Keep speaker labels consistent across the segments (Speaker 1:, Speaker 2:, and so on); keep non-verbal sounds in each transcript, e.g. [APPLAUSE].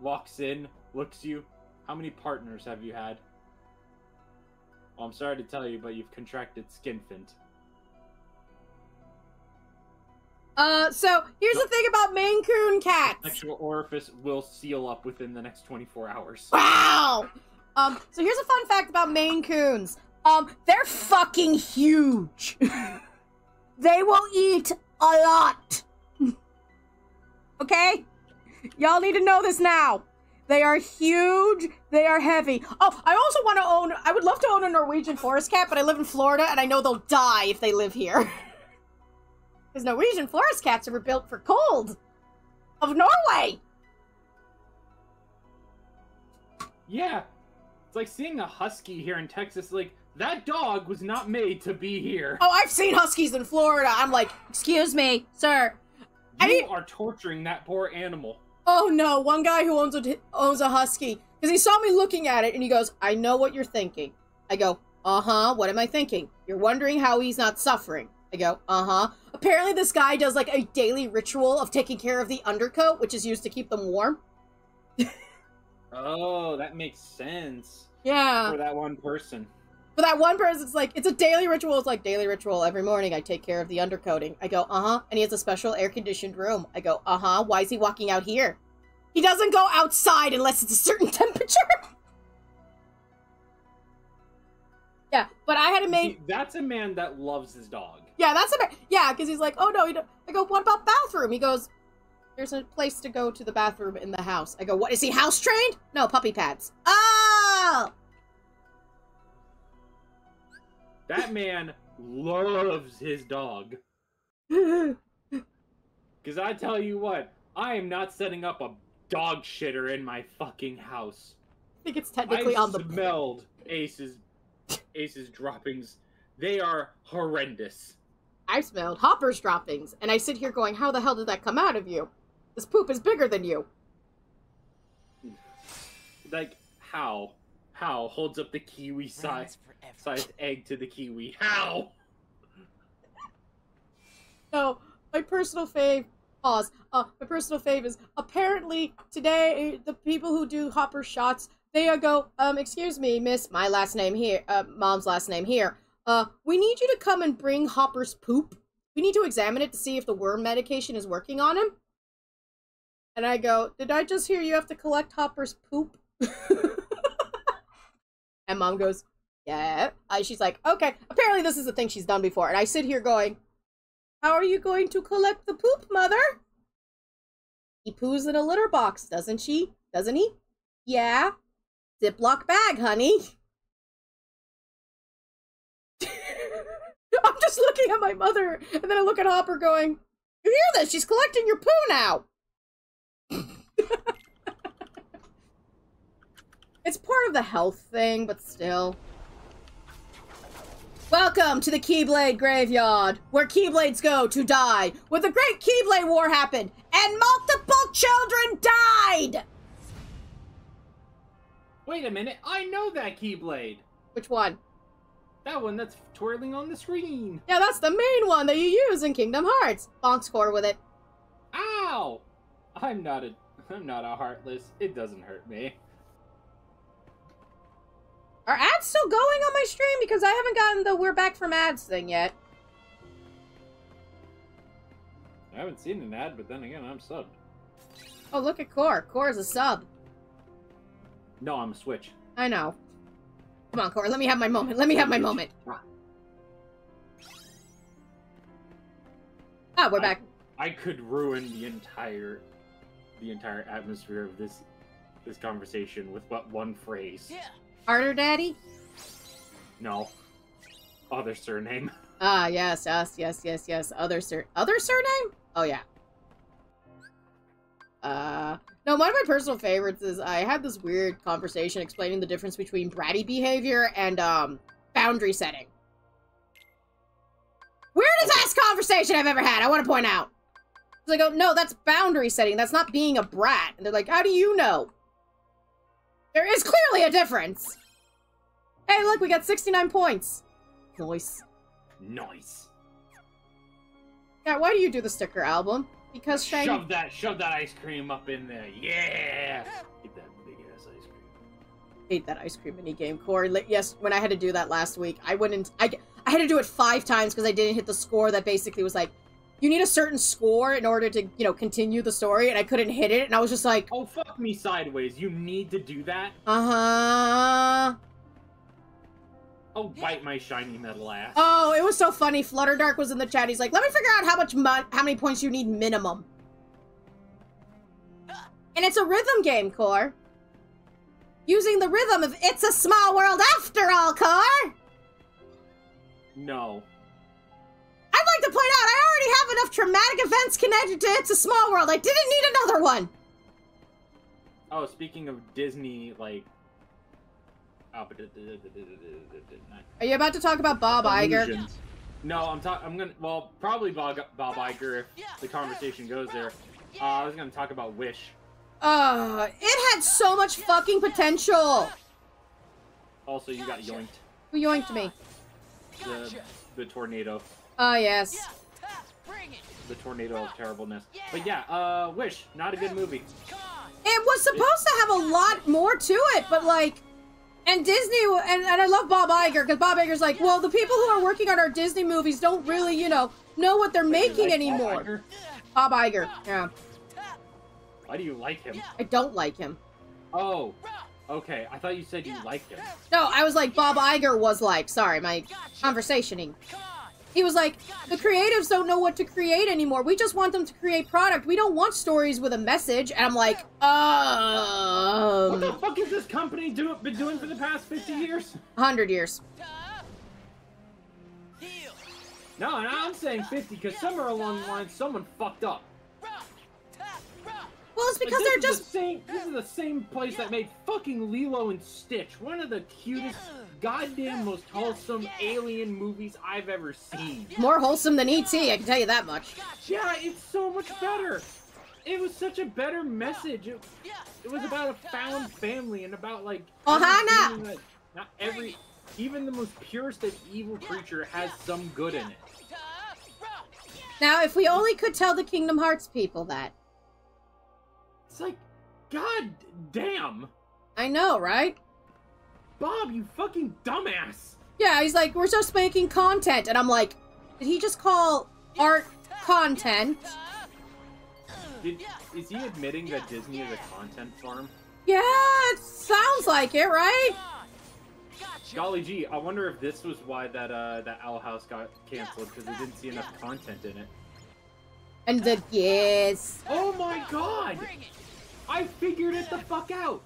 Speaker 1: walks in, looks you. How many partners have you had? Well, I'm sorry to tell you, but you've contracted skinfint.
Speaker 2: Uh, so here's the thing about Maine Coon cats.
Speaker 1: Sexual orifice will seal up within the next 24 hours.
Speaker 2: Wow. Um, so here's a fun fact about Maine Coons. Um, they're fucking huge. [LAUGHS] they will eat a lot. [LAUGHS] okay? Y'all need to know this now. They are huge. They are heavy. Oh, I also want to own. I would love to own a Norwegian forest cat, but I live in Florida and I know they'll die if they live here. [LAUGHS] Because Norwegian forest cats were built for cold of Norway.
Speaker 1: Yeah. It's like seeing a husky here in Texas. Like, that dog was not made to be here.
Speaker 2: Oh, I've seen huskies in Florida. I'm like, excuse me, sir. I
Speaker 1: You are torturing that poor animal.
Speaker 2: Oh no, one guy who owns a owns a husky because he saw me looking at it and he goes, "I know what you're thinking." I go, "Uh huh. What am I thinking? You're wondering how he's not suffering." I go, "Uh huh." Apparently, this guy does like a daily ritual of taking care of the undercoat, which is used to keep them warm.
Speaker 1: Oh, that makes sense.
Speaker 2: Yeah.
Speaker 1: For that one person.
Speaker 2: For that one person, it's like it's a daily ritual. It's like daily ritual. Every morning, I take care of the undercoating. I go, uh huh. And he has a special air conditioned room. I go, uh huh. Why is he walking out here? He doesn't go outside unless it's a certain [LAUGHS] temperature. yeah, but I had a
Speaker 1: man. That's a man that loves his dog.
Speaker 2: Yeah, that's a man. Yeah, because he's like, oh no, don't. I go, what about bathroom? He goes, there's a place to go to the bathroom in the house. I go, what is he house trained? No, puppy pads. Oh.
Speaker 1: That man loves his dog. [LAUGHS] Because I tell you what, I am not setting up a dog shitter in my fucking house.
Speaker 2: I think it's technically
Speaker 1: I
Speaker 2: on the.
Speaker 1: smelled Ace's Ace's droppings. They are horrendous.
Speaker 2: I smelled Hopper's droppings, and I sit here going, how the hell did that come out of you? This poop is bigger than you.
Speaker 1: Like how? How holds up the kiwi size sized egg to the kiwi? How?
Speaker 2: No, my personal fave. Pause. Uh, my personal fave is apparently today the people who do Hopper shots they uh, go, um, excuse me, Miss, my last name here, uh, Mom's last name here. Uh, we need you to come and bring Hopper's poop. We need to examine it to see if the worm medication is working on him. And I go, did I just hear you have to collect Hopper's poop? [LAUGHS] and Mom goes, yeah. She's like, okay. Apparently this is the thing she's done before. And I sit here going, how are you going to collect the poop, Mother? He poos in a litter box, doesn't she? Doesn't he? Yeah. Ziploc bag, honey. [LAUGHS] I'm just looking at my mother, and then I look at Hopper going, You hear this? She's collecting your poo now. [LAUGHS] it's part of the health thing, but still. Welcome to the Keyblade Graveyard, where Keyblades go to die, where the Great Keyblade War happened, and multiple children died!
Speaker 1: Wait a minute, I know that keyblade.
Speaker 2: Which one?
Speaker 1: That one that's twirling on the screen.
Speaker 2: Yeah, that's the main one that you use in Kingdom Hearts. Bonk score with it.
Speaker 1: Ow! I'm not a I'm not a heartless. It doesn't hurt me.
Speaker 2: Are ads still going on my stream? Because I haven't gotten the we're back from ads thing yet.
Speaker 1: I haven't seen an ad, but then again, I'm subbed.
Speaker 2: Oh, look at Core. Core is a sub.
Speaker 1: No, I'm a Switch.
Speaker 2: I know. Come on, Core. Let me have my moment. Let me have my moment. Ah, we're
Speaker 1: I-
Speaker 2: back.
Speaker 1: I could ruin the entire the entire atmosphere of this this conversation with what one phrase.
Speaker 3: Yeah.
Speaker 2: Harder, Daddy?
Speaker 1: No. Other surname. [LAUGHS]
Speaker 2: Ah, yes, yes, yes, yes, yes. Other sur- other surname? Oh yeah. Uh, no, one of my personal favorites is I had this weird conversation explaining the difference between bratty behavior and um boundary setting. Weirdest ass conversation I've ever had. I want to point out. 'Cause I go, no, that's boundary setting. That's not being a brat. And they're like, how do you know? There is clearly a difference. Hey, look, we got 69 points. Nice.
Speaker 1: Nice.
Speaker 2: Yeah, why do you do the sticker album? Because.
Speaker 1: Shove that, shove that ice cream up in there. Yeah. Get that big ass ice cream.
Speaker 2: hate that ice cream mini game, Corey. Yes, when I had to do that last week, I wouldn't. I I had to do it five times because I didn't hit the score that basically was like, you need a certain score in order to you know continue the story, and I couldn't hit it, and I was just like,
Speaker 1: Oh fuck me sideways. You need to do that.
Speaker 2: uh huh.
Speaker 1: Oh, bite my shiny metal ass.
Speaker 2: Oh, it was so funny. Flutterdark was in the chat. He's like, let me figure out how much how many points you need minimum. And it's a rhythm game, Core. Using the rhythm of It's a Small World After All, Core!
Speaker 1: No.
Speaker 2: Have enough traumatic events connected to It's a Small World. I didn't need another one.
Speaker 1: Oh, speaking of Disney, like. Oh, but
Speaker 2: Are you about to talk about Bob Iger?
Speaker 1: No, I'm talking. I'm gonna. Well, probably Bob, Bob Iger if the conversation goes there. Uh, I was gonna talk about Wish.
Speaker 2: Uh, it had so much fucking potential.
Speaker 1: Also, you got yoinked.
Speaker 2: Who yoinked me?
Speaker 1: The, the tornado.
Speaker 2: Oh, yes.
Speaker 1: The tornado of terribleness. But yeah, uh, Wish. Not a good movie.
Speaker 2: It was supposed to have a lot more to it, but like, and Disney, and, and I love Bob Iger because Bob Iger's like, well, the people who are working on our Disney movies don't really, you know, know what they're making
Speaker 1: Like Bob
Speaker 2: anymore.
Speaker 1: Iger?
Speaker 2: Bob Iger, yeah,
Speaker 1: Why do you like him?
Speaker 2: I don't like him.
Speaker 1: Oh, okay. I thought you said you liked him.
Speaker 2: No, I was like, Bob Iger was like, sorry, my conversationing. He was like, the creatives don't know what to create anymore. We just want them to create product. We don't want stories with a message. And I'm like,
Speaker 1: What the
Speaker 2: um,
Speaker 1: fuck has this company do, been doing for the past 50 years?
Speaker 2: 100 years.
Speaker 1: No, and I'm saying 50 because somewhere along the line someone fucked up.
Speaker 2: Well, it's because
Speaker 1: this
Speaker 2: they're just
Speaker 1: the same. This is the same place that made fucking Lilo and Stitch, one of the cutest, goddamn most wholesome alien movies I've ever seen.
Speaker 2: more wholesome than E.T., I can tell you that much.
Speaker 1: Yeah, it's so much better. It was such a better message. It, it was about a found family and about like.
Speaker 2: Ohana!
Speaker 1: understanding that Not every, even the most purest of evil creature has some good in it.
Speaker 2: Now, if we only could tell the Kingdom Hearts people that.
Speaker 1: It's like, god damn,
Speaker 2: I know, right?
Speaker 1: Bob, you fucking dumbass.
Speaker 2: Yeah, he's like, we're just making content. And I'm like, did he just call art content?
Speaker 1: Did, is he admitting that Disney is a content farm?
Speaker 2: Yeah, it sounds like it, right?
Speaker 1: Golly gee, I wonder if this was why that uh that Owl House got canceled because they didn't see enough content in it.
Speaker 2: And the yes.
Speaker 1: Oh my god! I figured it the fuck out.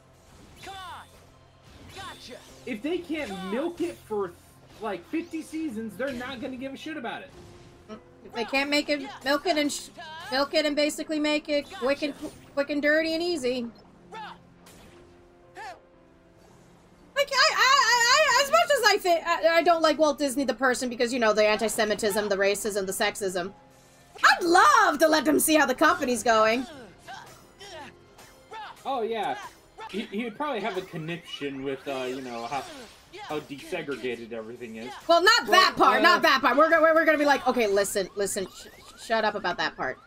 Speaker 1: Gotcha. If they can't milk it for like 50 seasons, they're not gonna give a shit about it.
Speaker 2: If they can't make it, milk it and sh- milk it and basically make it quick and quick and dirty and easy. Like I, I, I, I as much as I think I, I don't like Walt Disney the person because you know the anti-Semitism, the racism, the sexism. I'd love to let them see how the company's going.
Speaker 1: Oh yeah, he, he would probably have a connection with uh you know how how desegregated everything is.
Speaker 2: Well, not that part,
Speaker 1: uh,
Speaker 2: not that part. We're gonna, we're gonna be like, okay, listen, listen, sh- shut up about that part.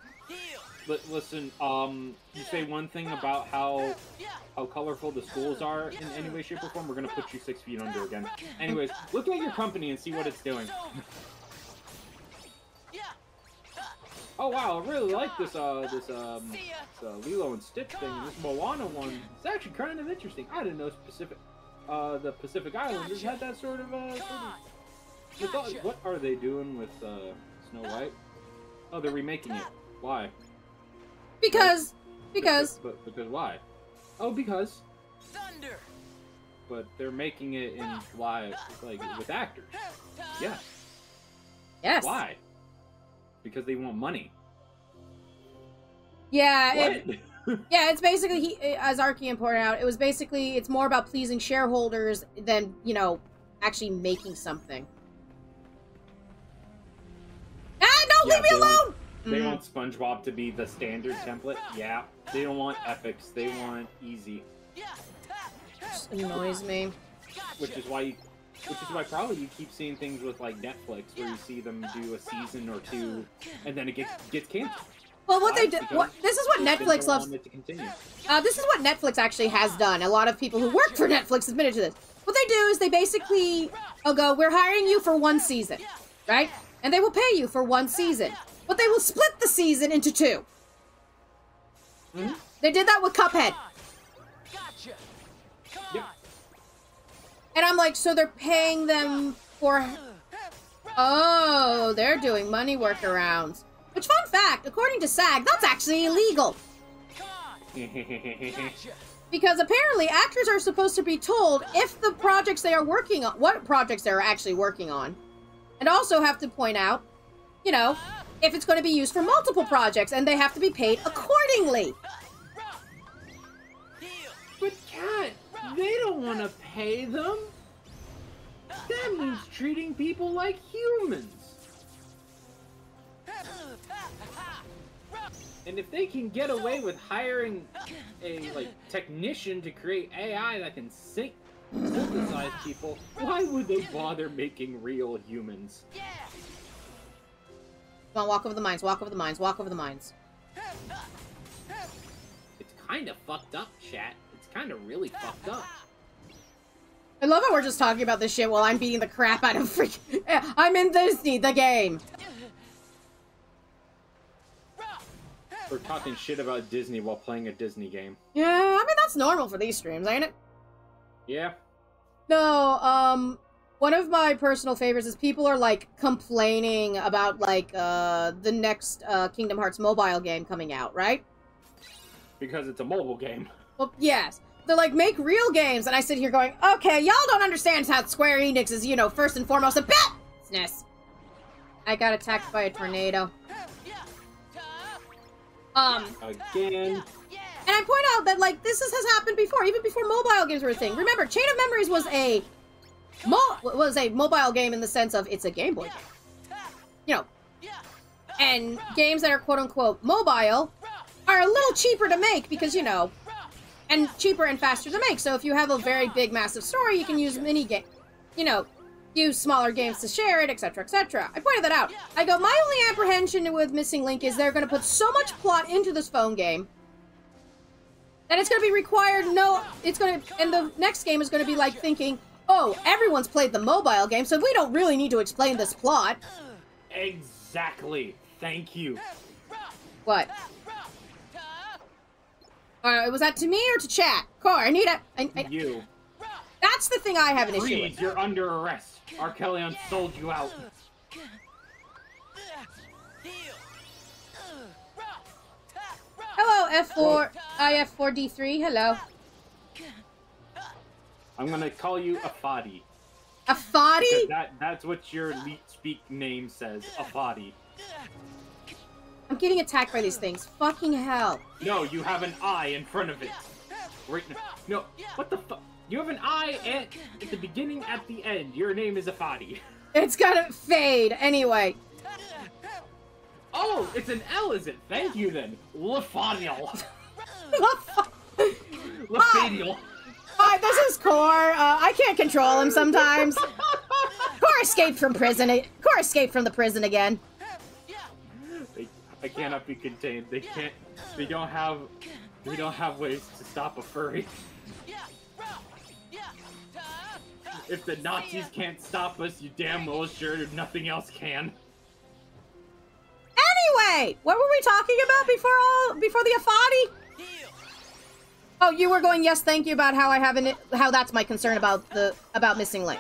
Speaker 1: Li- listen, um, you say one thing about how how colorful the schools are in any way, shape, or form, we're gonna put you six feet under again. Anyways, look at your company and see what it's doing. [LAUGHS] Oh wow, I really like this uh this um this, uh, Lilo and Stitch thing. This Moana one, it's actually kind of interesting. I didn't know Pacific uh the Pacific Islanders had that sort of uh sort of. I what are they doing with uh Snow White? Oh, they're remaking it. Why?
Speaker 2: Because, because,
Speaker 1: But, but because why? Oh, because.
Speaker 3: Thunder.
Speaker 1: But they're making it in live, like with actors. Yeah.
Speaker 2: yes,
Speaker 1: Why? Because they want money.
Speaker 2: yeah, it, [LAUGHS] yeah. It's basically, he, as Archean pointed out, it was basically, it's more about pleasing shareholders than you know actually making something. Ah, don't
Speaker 1: Yeah,
Speaker 2: leave me
Speaker 1: they
Speaker 2: alone.
Speaker 1: want- they
Speaker 2: Mm.
Speaker 1: want SpongeBob to be the standard template. Yeah. They don't want epics. They want easy,
Speaker 2: Just annoys me.
Speaker 1: which is why you, which is why probably you keep seeing things with like Netflix where you see them do a season or two and then it gets gets canceled.
Speaker 2: Well, what they.
Speaker 1: Because
Speaker 2: What, this is what Netflix loves.
Speaker 1: want it to continue.
Speaker 2: Uh, this is what Netflix actually has done. A lot of people who work for Netflix admitted to this. What they do is they basically will go, "We're hiring you for one season, right?" And they will pay you for one season, but they will split the season into 2
Speaker 1: Mhm.
Speaker 2: They did that with Cuphead, and I'm like, so they're paying them for. Oh, they're doing money workarounds. Which, fun fact, according to SAG, that's actually illegal.
Speaker 3: Come on. Gotcha.
Speaker 2: Because apparently actors are supposed to be told if the projects they are working on, what projects they're actually working on. And also have to point out, you know, if it's going to be used for multiple projects and they have to be paid accordingly.
Speaker 1: They don't want to pay them. That means treating people like humans. And if they can get away with hiring a like technician to create AI that can sync synthesize people, why would they bother making real humans?
Speaker 2: Come on, walk over the mines, walk over the mines, walk over the mines.
Speaker 1: It's kind of fucked up, chat. It's kind of really fucked up.
Speaker 2: I love how we're just talking about this shit while I'm beating the crap out of freaking. I'm in Disney, the game.
Speaker 1: We're talking shit about Disney while playing a Disney game.
Speaker 2: Yeah, I mean, that's normal for these streams, ain't it?
Speaker 1: Yeah.
Speaker 2: No, um, one of my personal favorites is people are like complaining about like uh the next uh Kingdom Hearts mobile game coming out, right?
Speaker 1: Because it's a mobile game. [LAUGHS]
Speaker 2: Well, yes. They're like, make real games, and I sit here going, okay, y'all don't understand how Square Enix is, you know, first and foremost a business. I got attacked by a tornado. Um,
Speaker 1: Again.
Speaker 2: And I point out that like this is, has happened before, even before mobile games were a thing. Remember, Chain of Memories was a mo- was a mobile game in the sense of it's a Game Boy game, you know. And games that are quote unquote mobile are a little cheaper to make because you know, and cheaper and faster to make. So if you have a very big, massive story, you can use mini game, you know, use smaller games to share it, etc., etc. I pointed that out. I go, my only apprehension with Missing Link is they're going to put so much plot into this phone game that it's going to be required. No, it's going to, and the next game is going to be like thinking, oh, everyone's played the mobile game, so we don't really need to explain this plot.
Speaker 1: Exactly. Thank you.
Speaker 2: What? Uh, was that to me or to chat? Core, I need a. I, I,
Speaker 1: You.
Speaker 2: that's the thing I have an issue with.
Speaker 1: you're under arrest. Arkelion sold you out.
Speaker 2: Hello, F4, IF4D3. Hello.
Speaker 1: I'm gonna call you Afadi.
Speaker 2: A
Speaker 1: Because
Speaker 2: Fadi?
Speaker 1: that, that's what your Leet Speak name says, Afadi.
Speaker 2: I'm getting attacked by these things. Fucking hell.
Speaker 1: No, you have an I in front of it. Right now. No, what the fuck? You have an I at, at the beginning, at the end. Your name is Afadi. [LAUGHS]
Speaker 2: It's gonna fade. Anyway.
Speaker 1: Oh, it's an L, is it? Thank you then. Lefadial. [LAUGHS]
Speaker 2: Hi, this is Core. Uh, I can't control him sometimes. [LAUGHS] Core escaped from prison. Core escaped from the prison again.
Speaker 1: They, I cannot be contained. They can't. We don't have. We don't have ways to stop a furry. If the Nazis can't stop us, you damn well sure nothing else can.
Speaker 2: Anyway, what were we talking about before all before the Afadi? Oh, you were going yes, thank you about how I haven't how that's my concern about the about missing link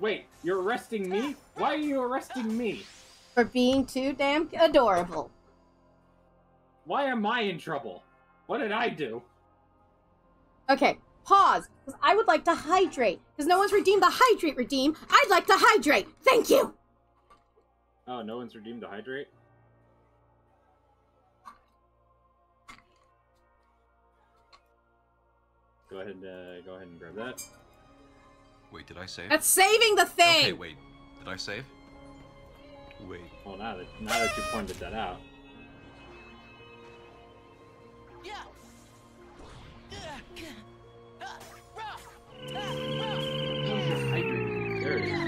Speaker 1: Wait, you're arresting me? Why are you arresting me?
Speaker 2: For being too damn adorable.
Speaker 1: Why am I in trouble? What did I do?
Speaker 2: Okay, pause because I would like to hydrate because no one's redeemed the hydrate redeem. I'd like to hydrate. Thank you.
Speaker 1: Oh, no one's redeemed the hydrate? Go ahead, uh, go ahead and grab that.
Speaker 4: Wait, did I save?
Speaker 2: That's saving the thing.
Speaker 4: Okay, wait. Did I save? Wait.
Speaker 1: Well, now that now that you pointed that out, how's your hydrate? There it is.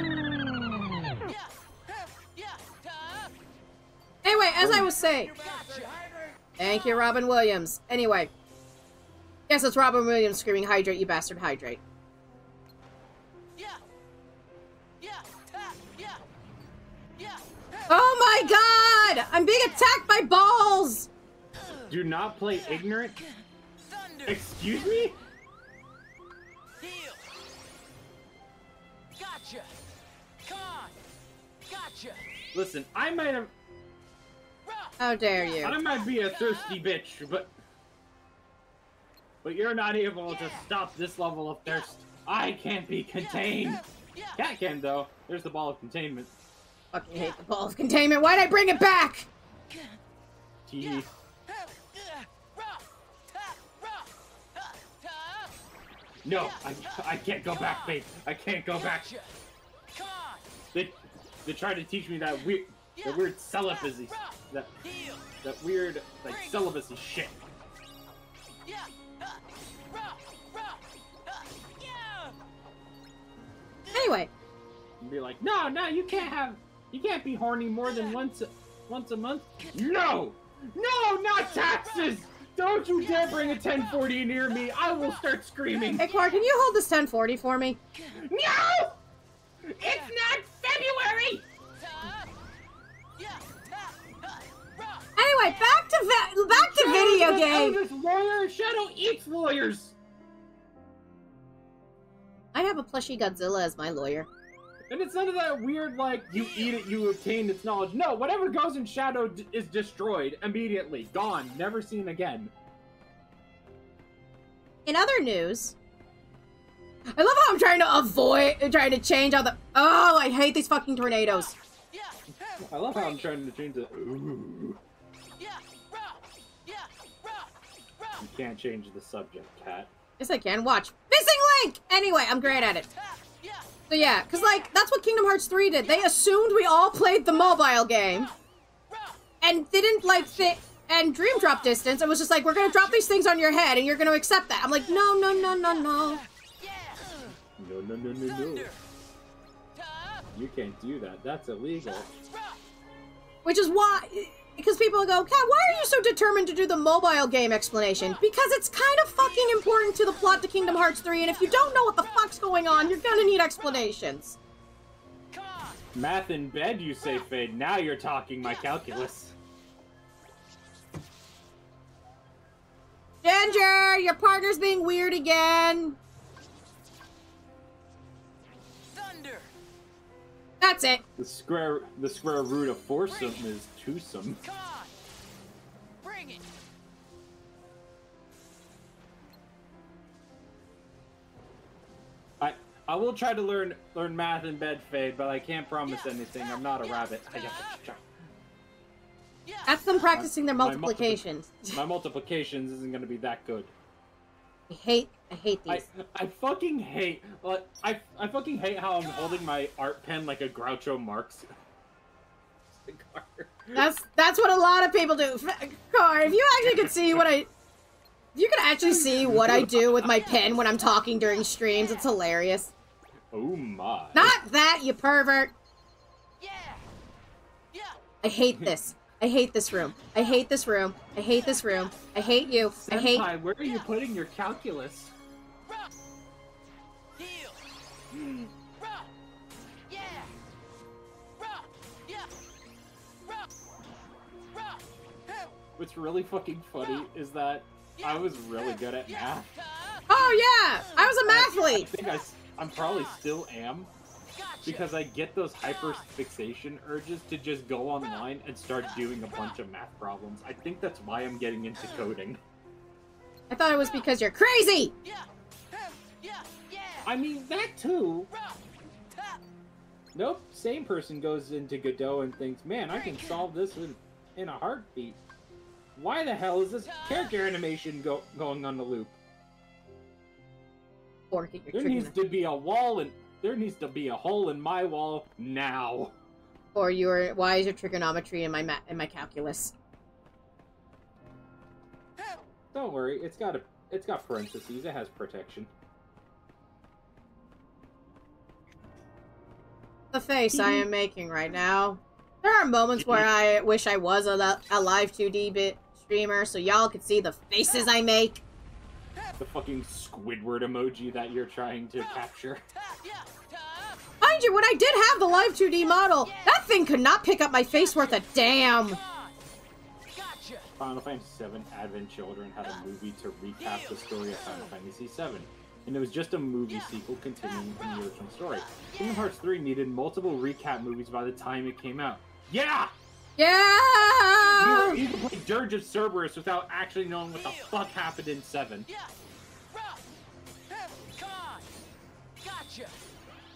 Speaker 2: Anyway, as I was saying, Thank you, Robin Williams. Anyway. Yes, it's Robin Williams screaming, hydrate, you bastard, hydrate. I'm being attacked by balls!
Speaker 1: Do not play ignorant.
Speaker 3: Thunder.
Speaker 1: Excuse me?
Speaker 3: Heal. Gotcha. Come on. Gotcha.
Speaker 1: Listen, I might have
Speaker 2: How dare you?
Speaker 1: I might be a thirsty bitch, but but you're not able to stop this level of thirst. I can't be contained.
Speaker 3: Yeah.
Speaker 1: Cat can though. There's the ball of containment.
Speaker 2: Fucking hate the ball of [LAUGHS] containment. Why'd I bring it back?
Speaker 1: Tee.
Speaker 3: Rough. Ta. Rough. Ta. Ta.
Speaker 1: No, I, I can't go back, babe. I can't go back. They they tried to teach me that weird that weird celibacy that that weird like celibacy shit.
Speaker 3: Yeah. Rough. Rough. Yeah.
Speaker 2: Anyway,
Speaker 1: And be like, no, no, you can't have you can't be horny more than once a, once a month. No, no, not taxes. Don't you dare bring a 1040 near me. I will start screaming.
Speaker 2: hey Clark, can you hold this 1040 for me?
Speaker 1: No! It's not February!
Speaker 3: Ta. Yeah. Ta. Rough.
Speaker 2: Anyway, back to va- back to video
Speaker 1: Shadow's an
Speaker 2: game.
Speaker 1: lawyer. Shadow eats lawyers.
Speaker 2: I have a plushy Godzilla as my lawyer.
Speaker 1: And it's none of that weird, like, you eat it, you obtain its knowledge. No, whatever goes in Shadow d- is destroyed immediately. Gone. Never seen again.
Speaker 2: In other news, I love how I'm trying to avoid, trying to change all the. Oh, I hate these fucking tornadoes.
Speaker 3: Yeah.
Speaker 1: I love how I'm trying to change it. Ooh.
Speaker 3: Yeah. Rough. Yeah. Rough. Rough.
Speaker 1: You can't change the subject, Cat.
Speaker 2: Yes, I can. Watch. Missing link! Anyway, I'm great at it.
Speaker 3: Yeah.
Speaker 2: So yeah, because like, that's what Kingdom Hearts 3 did. They assumed we all played the mobile game and didn't like think. And Dream Drop Distance, it was just like, we're gonna drop these things on your head and you're gonna accept that. I'm like, no, no, no, no, no.
Speaker 1: No, no, no, no, no. You can't do that. That's illegal.
Speaker 2: Which is why. Because people go, Cat, why are you so determined to do the mobile game explanation? Because it's kind of fucking important to the plot to Kingdom Hearts 3, and if you don't know what the fuck's going on, you're gonna need explanations.
Speaker 1: Math in bed, you say, Fade. Now you're talking my calculus.
Speaker 2: Ginger, your partner's being weird again. That's it.
Speaker 1: The square the square root of foursome is twosome.
Speaker 3: Come on. Bring it.
Speaker 1: I I will try to learn learn math in bed, Fade, but I can't promise anything. I'm not a rabbit. I guess
Speaker 3: Yeah.
Speaker 2: That's them practicing their
Speaker 1: My multiple-
Speaker 2: multiplications.
Speaker 1: my multiplications isn't gonna be that good.
Speaker 2: I hate, I hate
Speaker 1: I,
Speaker 2: these.
Speaker 1: I fucking hate like I I fucking hate how I'm holding my art pen like a Groucho Marx cigar.
Speaker 2: That's that's what a lot of people do. Car, if you actually could see what I, you could actually see what I do with my pen when I'm talking during streams, it's hilarious.
Speaker 1: Oh my.
Speaker 2: Not that, you pervert.
Speaker 3: Yeah. Yeah.
Speaker 2: I hate this. I hate this room. I hate this room. I hate this room. I hate you. I hate.
Speaker 1: Senpai, where are you putting your calculus?
Speaker 3: Rough. Heal. Rough. Yeah. Yeah. Rough. Rough. Help.
Speaker 1: What's really fucking funny is that I was really good at math.
Speaker 2: Oh yeah, I was a mathlete.
Speaker 1: I think I, I, am probably still am
Speaker 3: Gotcha.
Speaker 1: because I get those hyper fixation urges to just go online and start doing a bunch of math problems. I think that's why I'm getting into coding.
Speaker 2: I thought it was because you're crazy.
Speaker 3: Yeah. Yeah. Yeah.
Speaker 1: I mean that too. Nope, same person goes into Godot and thinks, man, I can solve this in, in a heartbeat. Why the hell is this character animation go, going on the loop?
Speaker 2: Or get your
Speaker 1: There
Speaker 2: trigger.
Speaker 1: needs to be a wall and there needs to be a hole in my wall now.
Speaker 2: Or your why is your trigonometry in my ma- in my calculus?
Speaker 1: Don't worry, it's got a it's got parentheses. It has protection.
Speaker 2: The face I am making right now. There are moments where I wish I was a, a live 2D bit streamer so y'all could see the faces I make.
Speaker 1: The fucking Squidward emoji that you're trying to capture.
Speaker 3: Ta, yeah, ta,
Speaker 2: Mind you, when I did have the live 2D model, that thing could not pick up my face worth a damn.
Speaker 3: come on. Gotcha.
Speaker 1: Final Fantasy VII Advent Children had a movie to recap the story of Final Fantasy VII. And it was just a movie sequel continuing from the original story. Kingdom Hearts 3 needed multiple recap movies by the time it came out. Yeah!
Speaker 2: Yeah!
Speaker 1: You, you can play Dirge of Cerberus without actually knowing what the fuck happened in 7.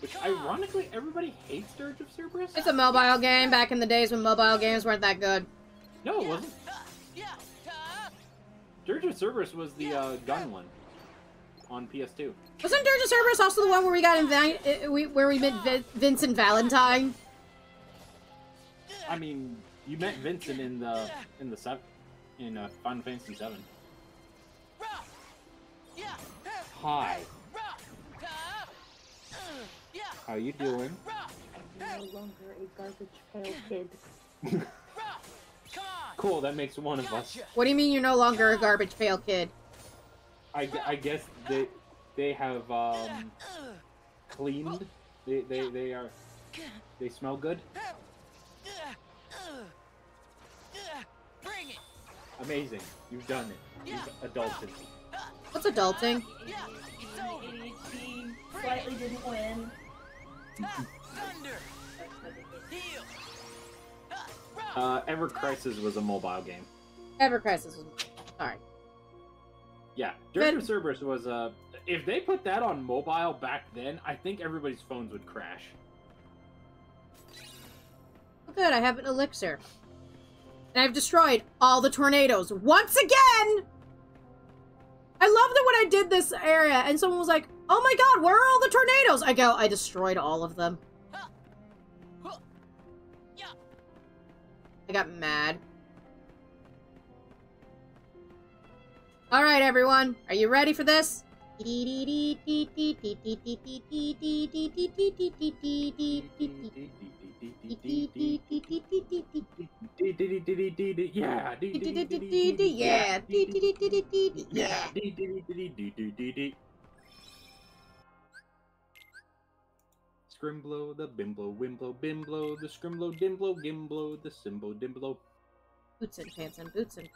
Speaker 1: Which, ironically, everybody hates Dirge of Cerberus.
Speaker 2: It's a mobile game back in the days when mobile games weren't that good.
Speaker 1: No, it wasn't. Dirge of Cerberus was the uh, gun one on PS2.
Speaker 2: Wasn't Dirge of Cerberus also the one where we got invi- where we met Vin- Vincent Valentine?
Speaker 1: I mean, you met Vincent in the in the seven in uh, Final Fantasy VII.
Speaker 3: Rough. Yeah. Heh,
Speaker 1: Hi, how you doing?
Speaker 3: Rough.
Speaker 5: no longer a garbage pail kid. [LAUGHS]
Speaker 3: Rough. Come on.
Speaker 1: Cool, that makes one of us.
Speaker 2: What do you mean you're no longer a garbage pail kid?
Speaker 1: I, I guess they they have um cleaned. They they they are they smell good.
Speaker 3: Bring it.
Speaker 1: Amazing, you've done it. You've adulted.
Speaker 2: What's adulting?
Speaker 3: Yeah. It's over.
Speaker 5: ADHD slightly didn't win.
Speaker 3: Ha, Thunder. Heal. Ha, rough.
Speaker 1: Uh, Ever Crisis was a mobile game.
Speaker 2: Ever Crisis was. Sorry.
Speaker 1: Yeah, Dirge
Speaker 2: But-
Speaker 1: of Cerberus was Uh, if they put that on mobile back then, I think everybody's phones would crash.
Speaker 2: Oh, good, I have an elixir. And I've destroyed all the tornadoes once again! I love that when I did this area and someone was like, oh my god, where are all the tornadoes? I go, I destroyed all of them. I got mad. Alright, everyone. Are you ready for this?
Speaker 1: Scrimblow, the bimblow, wimblow, bimblow, the scrimblow, dimblow, gimblow, the simbo, dimblow
Speaker 2: boots and pants and boots and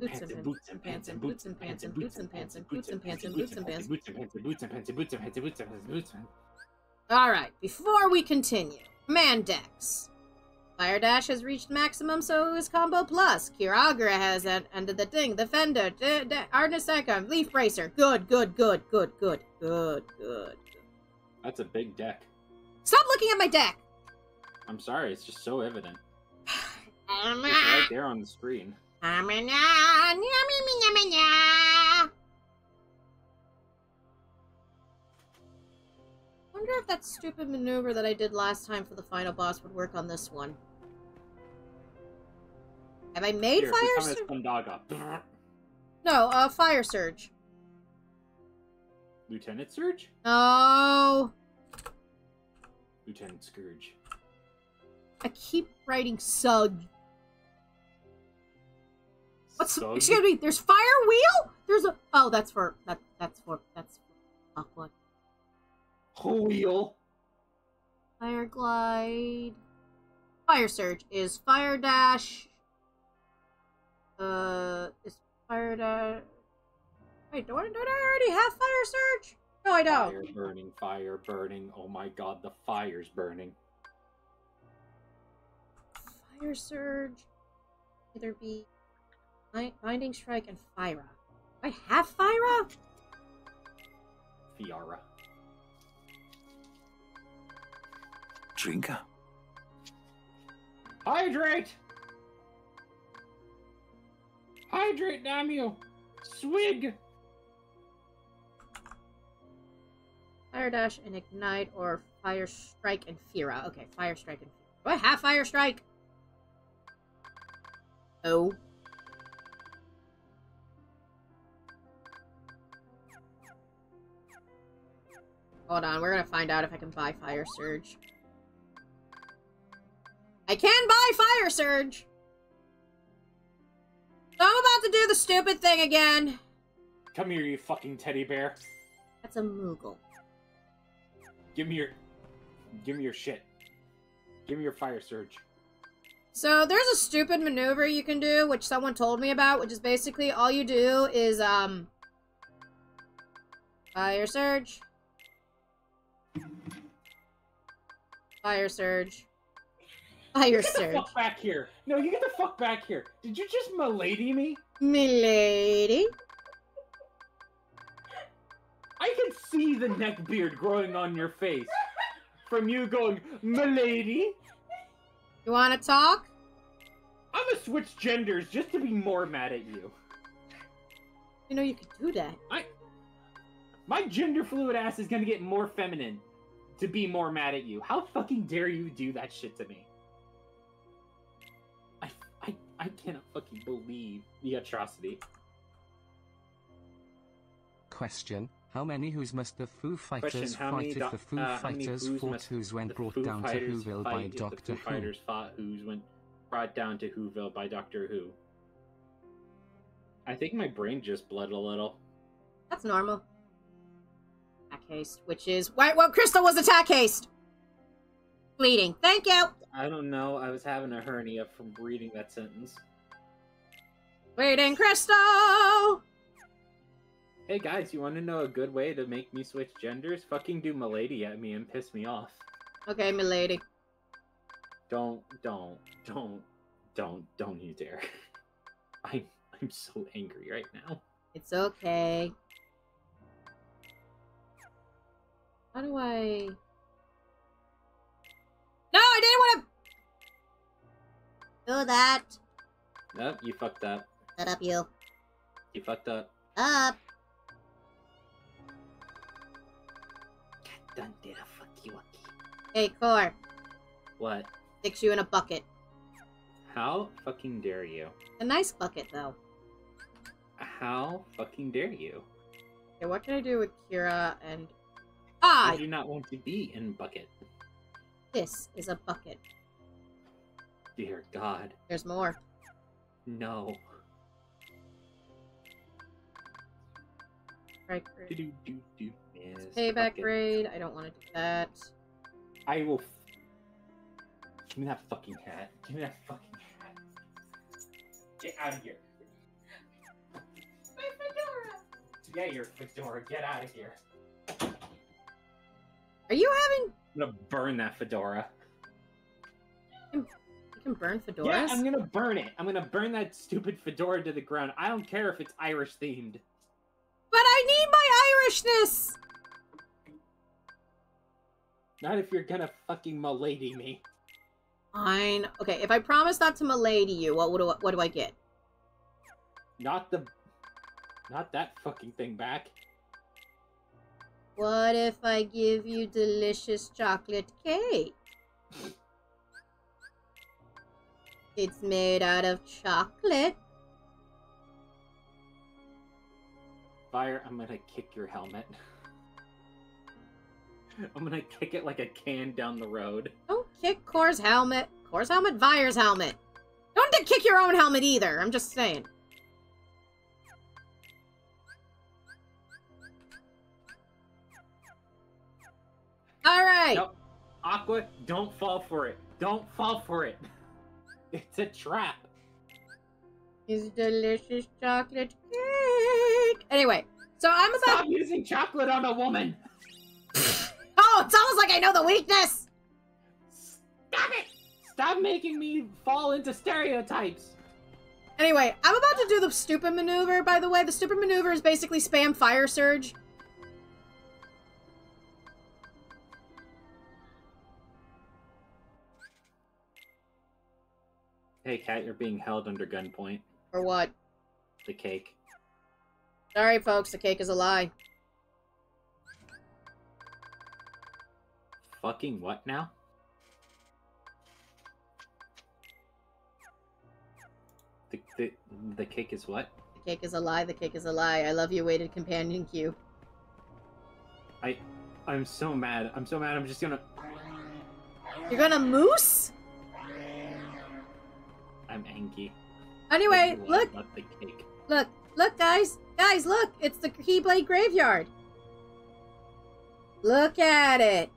Speaker 1: boots and
Speaker 2: boots and
Speaker 1: pants and boots and pants and boots and pants and boots and pants and boots and pants boots and pants and boots and pants and boots and pants and boots and pants boots and
Speaker 2: All right, before we continue, Mandex. Fire Dash has reached maximum, so is Combo Plus. Kiragra has at end of the thing, Defender, Fender, Arnis Icon, Leaf Bracer. Good, good, good, good, good, good, good.
Speaker 1: That's a big deck.
Speaker 2: Stop looking at my deck!
Speaker 1: I'm sorry, it's just so evident. It's right there on the screen.
Speaker 2: Wonder if that stupid maneuver that I did last time for the final boss would work on this one. Have I made
Speaker 1: Here,
Speaker 2: fire surge? No, uh, fire surge.
Speaker 1: Lieutenant Surge?
Speaker 2: No.
Speaker 1: Lieutenant Scourge.
Speaker 2: I keep writing sug. What's
Speaker 1: Sug?
Speaker 2: excuse me? There's fire wheel. There's a oh that's for that that's for that's for Aqua.
Speaker 1: Wheel.
Speaker 2: Fire glide. Fire surge is fire dash. Uh, is fire dash. Wait, do I, don't I already have fire surge? No, I don't.
Speaker 1: Fire burning, fire burning. Oh my god, the fire's burning.
Speaker 2: Fire surge. Either be Bi- binding strike and Fira. Do I have Fyra?
Speaker 1: Fiara.
Speaker 6: Drinker.
Speaker 1: Hydrate! Hydrate, damn you! Swig!
Speaker 2: Fire dash and ignite, or fire strike and Fira. Okay, fire strike and Fira. Do I have fire strike? Oh. Hold on, we're gonna find out if I can buy fire surge. I can buy fire surge. So I'm about about to do the stupid thing again.
Speaker 1: Come here, you fucking teddy bear.
Speaker 2: That's a Moogle.
Speaker 1: Give me your, give me your shit. Give me your fire surge.
Speaker 2: So there's a stupid maneuver you can do, which someone told me about, which is basically all you do is um fire surge, fire surge, fire Surge.
Speaker 1: Get the
Speaker 2: surge.
Speaker 1: fuck back here. No, you get the fuck back here. Did you just milady me?
Speaker 2: Milady.
Speaker 1: I can see the neck beard growing on your face. From you going, milady.
Speaker 2: You want to talk?
Speaker 1: I'm gonna switch genders just to be more mad at you.
Speaker 2: You know you could do that.
Speaker 1: I, My gender fluid ass is gonna get more feminine to be more mad at you. How fucking dare you do that shit to me? I, I, I cannot fucking believe the atrocity.
Speaker 7: Question: How many Who's must the Foo Fighters
Speaker 1: Question:
Speaker 7: fight if the Foo
Speaker 1: uh,
Speaker 7: Fighters
Speaker 1: Who's
Speaker 7: fought Who's when brought down to Whoville by
Speaker 1: if
Speaker 7: Doctor
Speaker 1: the Foo
Speaker 7: Who?
Speaker 1: Fighters fought Who's when brought down to Whoville by Doctor Who. I think my brain just bled a little.
Speaker 2: That's normal. Haste, which is why well Crystal was attack haste. Bleeding. Thank you.
Speaker 1: I don't know. I was having a hernia from reading that sentence.
Speaker 2: Bleeding Crystal.
Speaker 1: Hey guys, you want to know a good way to make me switch genders? Fucking do milady at me and piss me off.
Speaker 2: Okay, milady.
Speaker 1: Don't, don't, don't, don't, don't you dare. [LAUGHS] I'm, I'm so angry right now.
Speaker 2: It's okay. How do I? No, I didn't want to do that.
Speaker 1: Nope, you fucked up.
Speaker 2: Shut up, you.
Speaker 1: You fucked up.
Speaker 2: Up.
Speaker 1: Done did a fuck you up.
Speaker 2: Hey, Core.
Speaker 1: What?
Speaker 2: Sticks you in a bucket.
Speaker 1: How fucking dare you?
Speaker 2: A nice bucket, though.
Speaker 1: How fucking dare you?
Speaker 2: Okay, what can I do with Kira and...
Speaker 1: I do not want to be in bucket.
Speaker 2: this is a bucket.
Speaker 1: Dear God,
Speaker 2: There's more.
Speaker 1: no.
Speaker 2: Right,
Speaker 1: Do do do do. Yes,
Speaker 2: Payback
Speaker 1: bucket.
Speaker 2: raid. I don't want to do that.
Speaker 1: I will. F- Give me that fucking hat. Give me that fucking hat. Get out of here.
Speaker 2: My fedora.
Speaker 1: Yeah, your fedora. Get out of here.
Speaker 2: Are you having?
Speaker 1: I'm gonna burn that fedora.
Speaker 2: You can burn fedoras.
Speaker 1: Yeah, I'm gonna burn it. I'm gonna burn that stupid fedora to the ground. I don't care if it's Irish themed.
Speaker 2: But I need my Irishness.
Speaker 1: Not if you're gonna fucking milady me.
Speaker 2: Fine. Okay, if I promise not to milady you, what do I, what do I get?
Speaker 1: Not the. Not that fucking thing back.
Speaker 2: What if I give you delicious chocolate cake? It's made out of chocolate.
Speaker 1: Fire, I'm gonna kick your helmet. [LAUGHS] I'm gonna kick it like a can down the road.
Speaker 2: Don't kick Core's helmet. Core's helmet, Vire's helmet. Don't kick your own helmet either. I'm just saying. All right.
Speaker 1: Nope. Aqua, don't fall for it. Don't fall for it. [LAUGHS] It's a trap.
Speaker 2: It's delicious chocolate cake. Anyway, so I'm about.
Speaker 1: Stop using chocolate on a woman. [LAUGHS]
Speaker 2: Oh, it's almost like I know the weakness.
Speaker 1: Stop it! Stop making me fall into stereotypes.
Speaker 2: Anyway, I'm about to do the stupid maneuver. By the way, the stupid maneuver is basically spam fire surge.
Speaker 1: Hey, Cat, you're being held under gunpoint.
Speaker 2: Or what?
Speaker 1: The cake.
Speaker 2: Sorry, folks, the cake is a lie.
Speaker 1: Fucking what now? The, the, the cake is what?
Speaker 2: The cake is a lie. The cake is a lie. I love you, weighted companion Q.
Speaker 1: I, I'm so mad. I'm so mad. I'm just gonna.
Speaker 2: You're gonna moose?
Speaker 1: I'm angry.
Speaker 2: Anyway, look.
Speaker 1: the cake?
Speaker 2: look, look, guys, guys, look! It's the Keyblade graveyard. Look at it.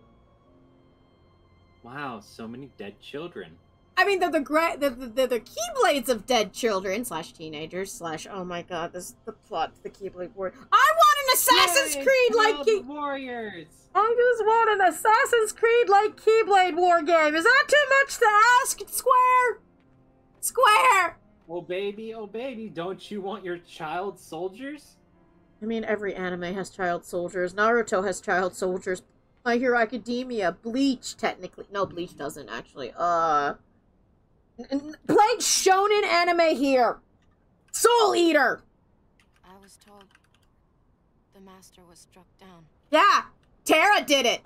Speaker 1: Wow, so many dead children.
Speaker 2: I mean, they're the gra- the the, the, the Keyblades of dead children slash teenagers slash. Oh my God, this is the plot to the Keyblade war. I want an Assassin's
Speaker 1: Yay,
Speaker 2: Creed like
Speaker 1: Cloud
Speaker 2: Key-
Speaker 1: Warriors.
Speaker 2: I just want an Assassin's Creed like Keyblade war game. Is that too much to ask? Square, Square.
Speaker 1: Oh baby, oh baby, don't you want your child soldiers?
Speaker 2: I mean, every anime has child soldiers. Naruto has child soldiers. My Hero Academia, Bleach, technically. No, Bleach doesn't actually. Uh, n- n- played shonen anime here. Soul Eater.
Speaker 8: I was told the master was struck down.
Speaker 2: Yeah, Terra did it.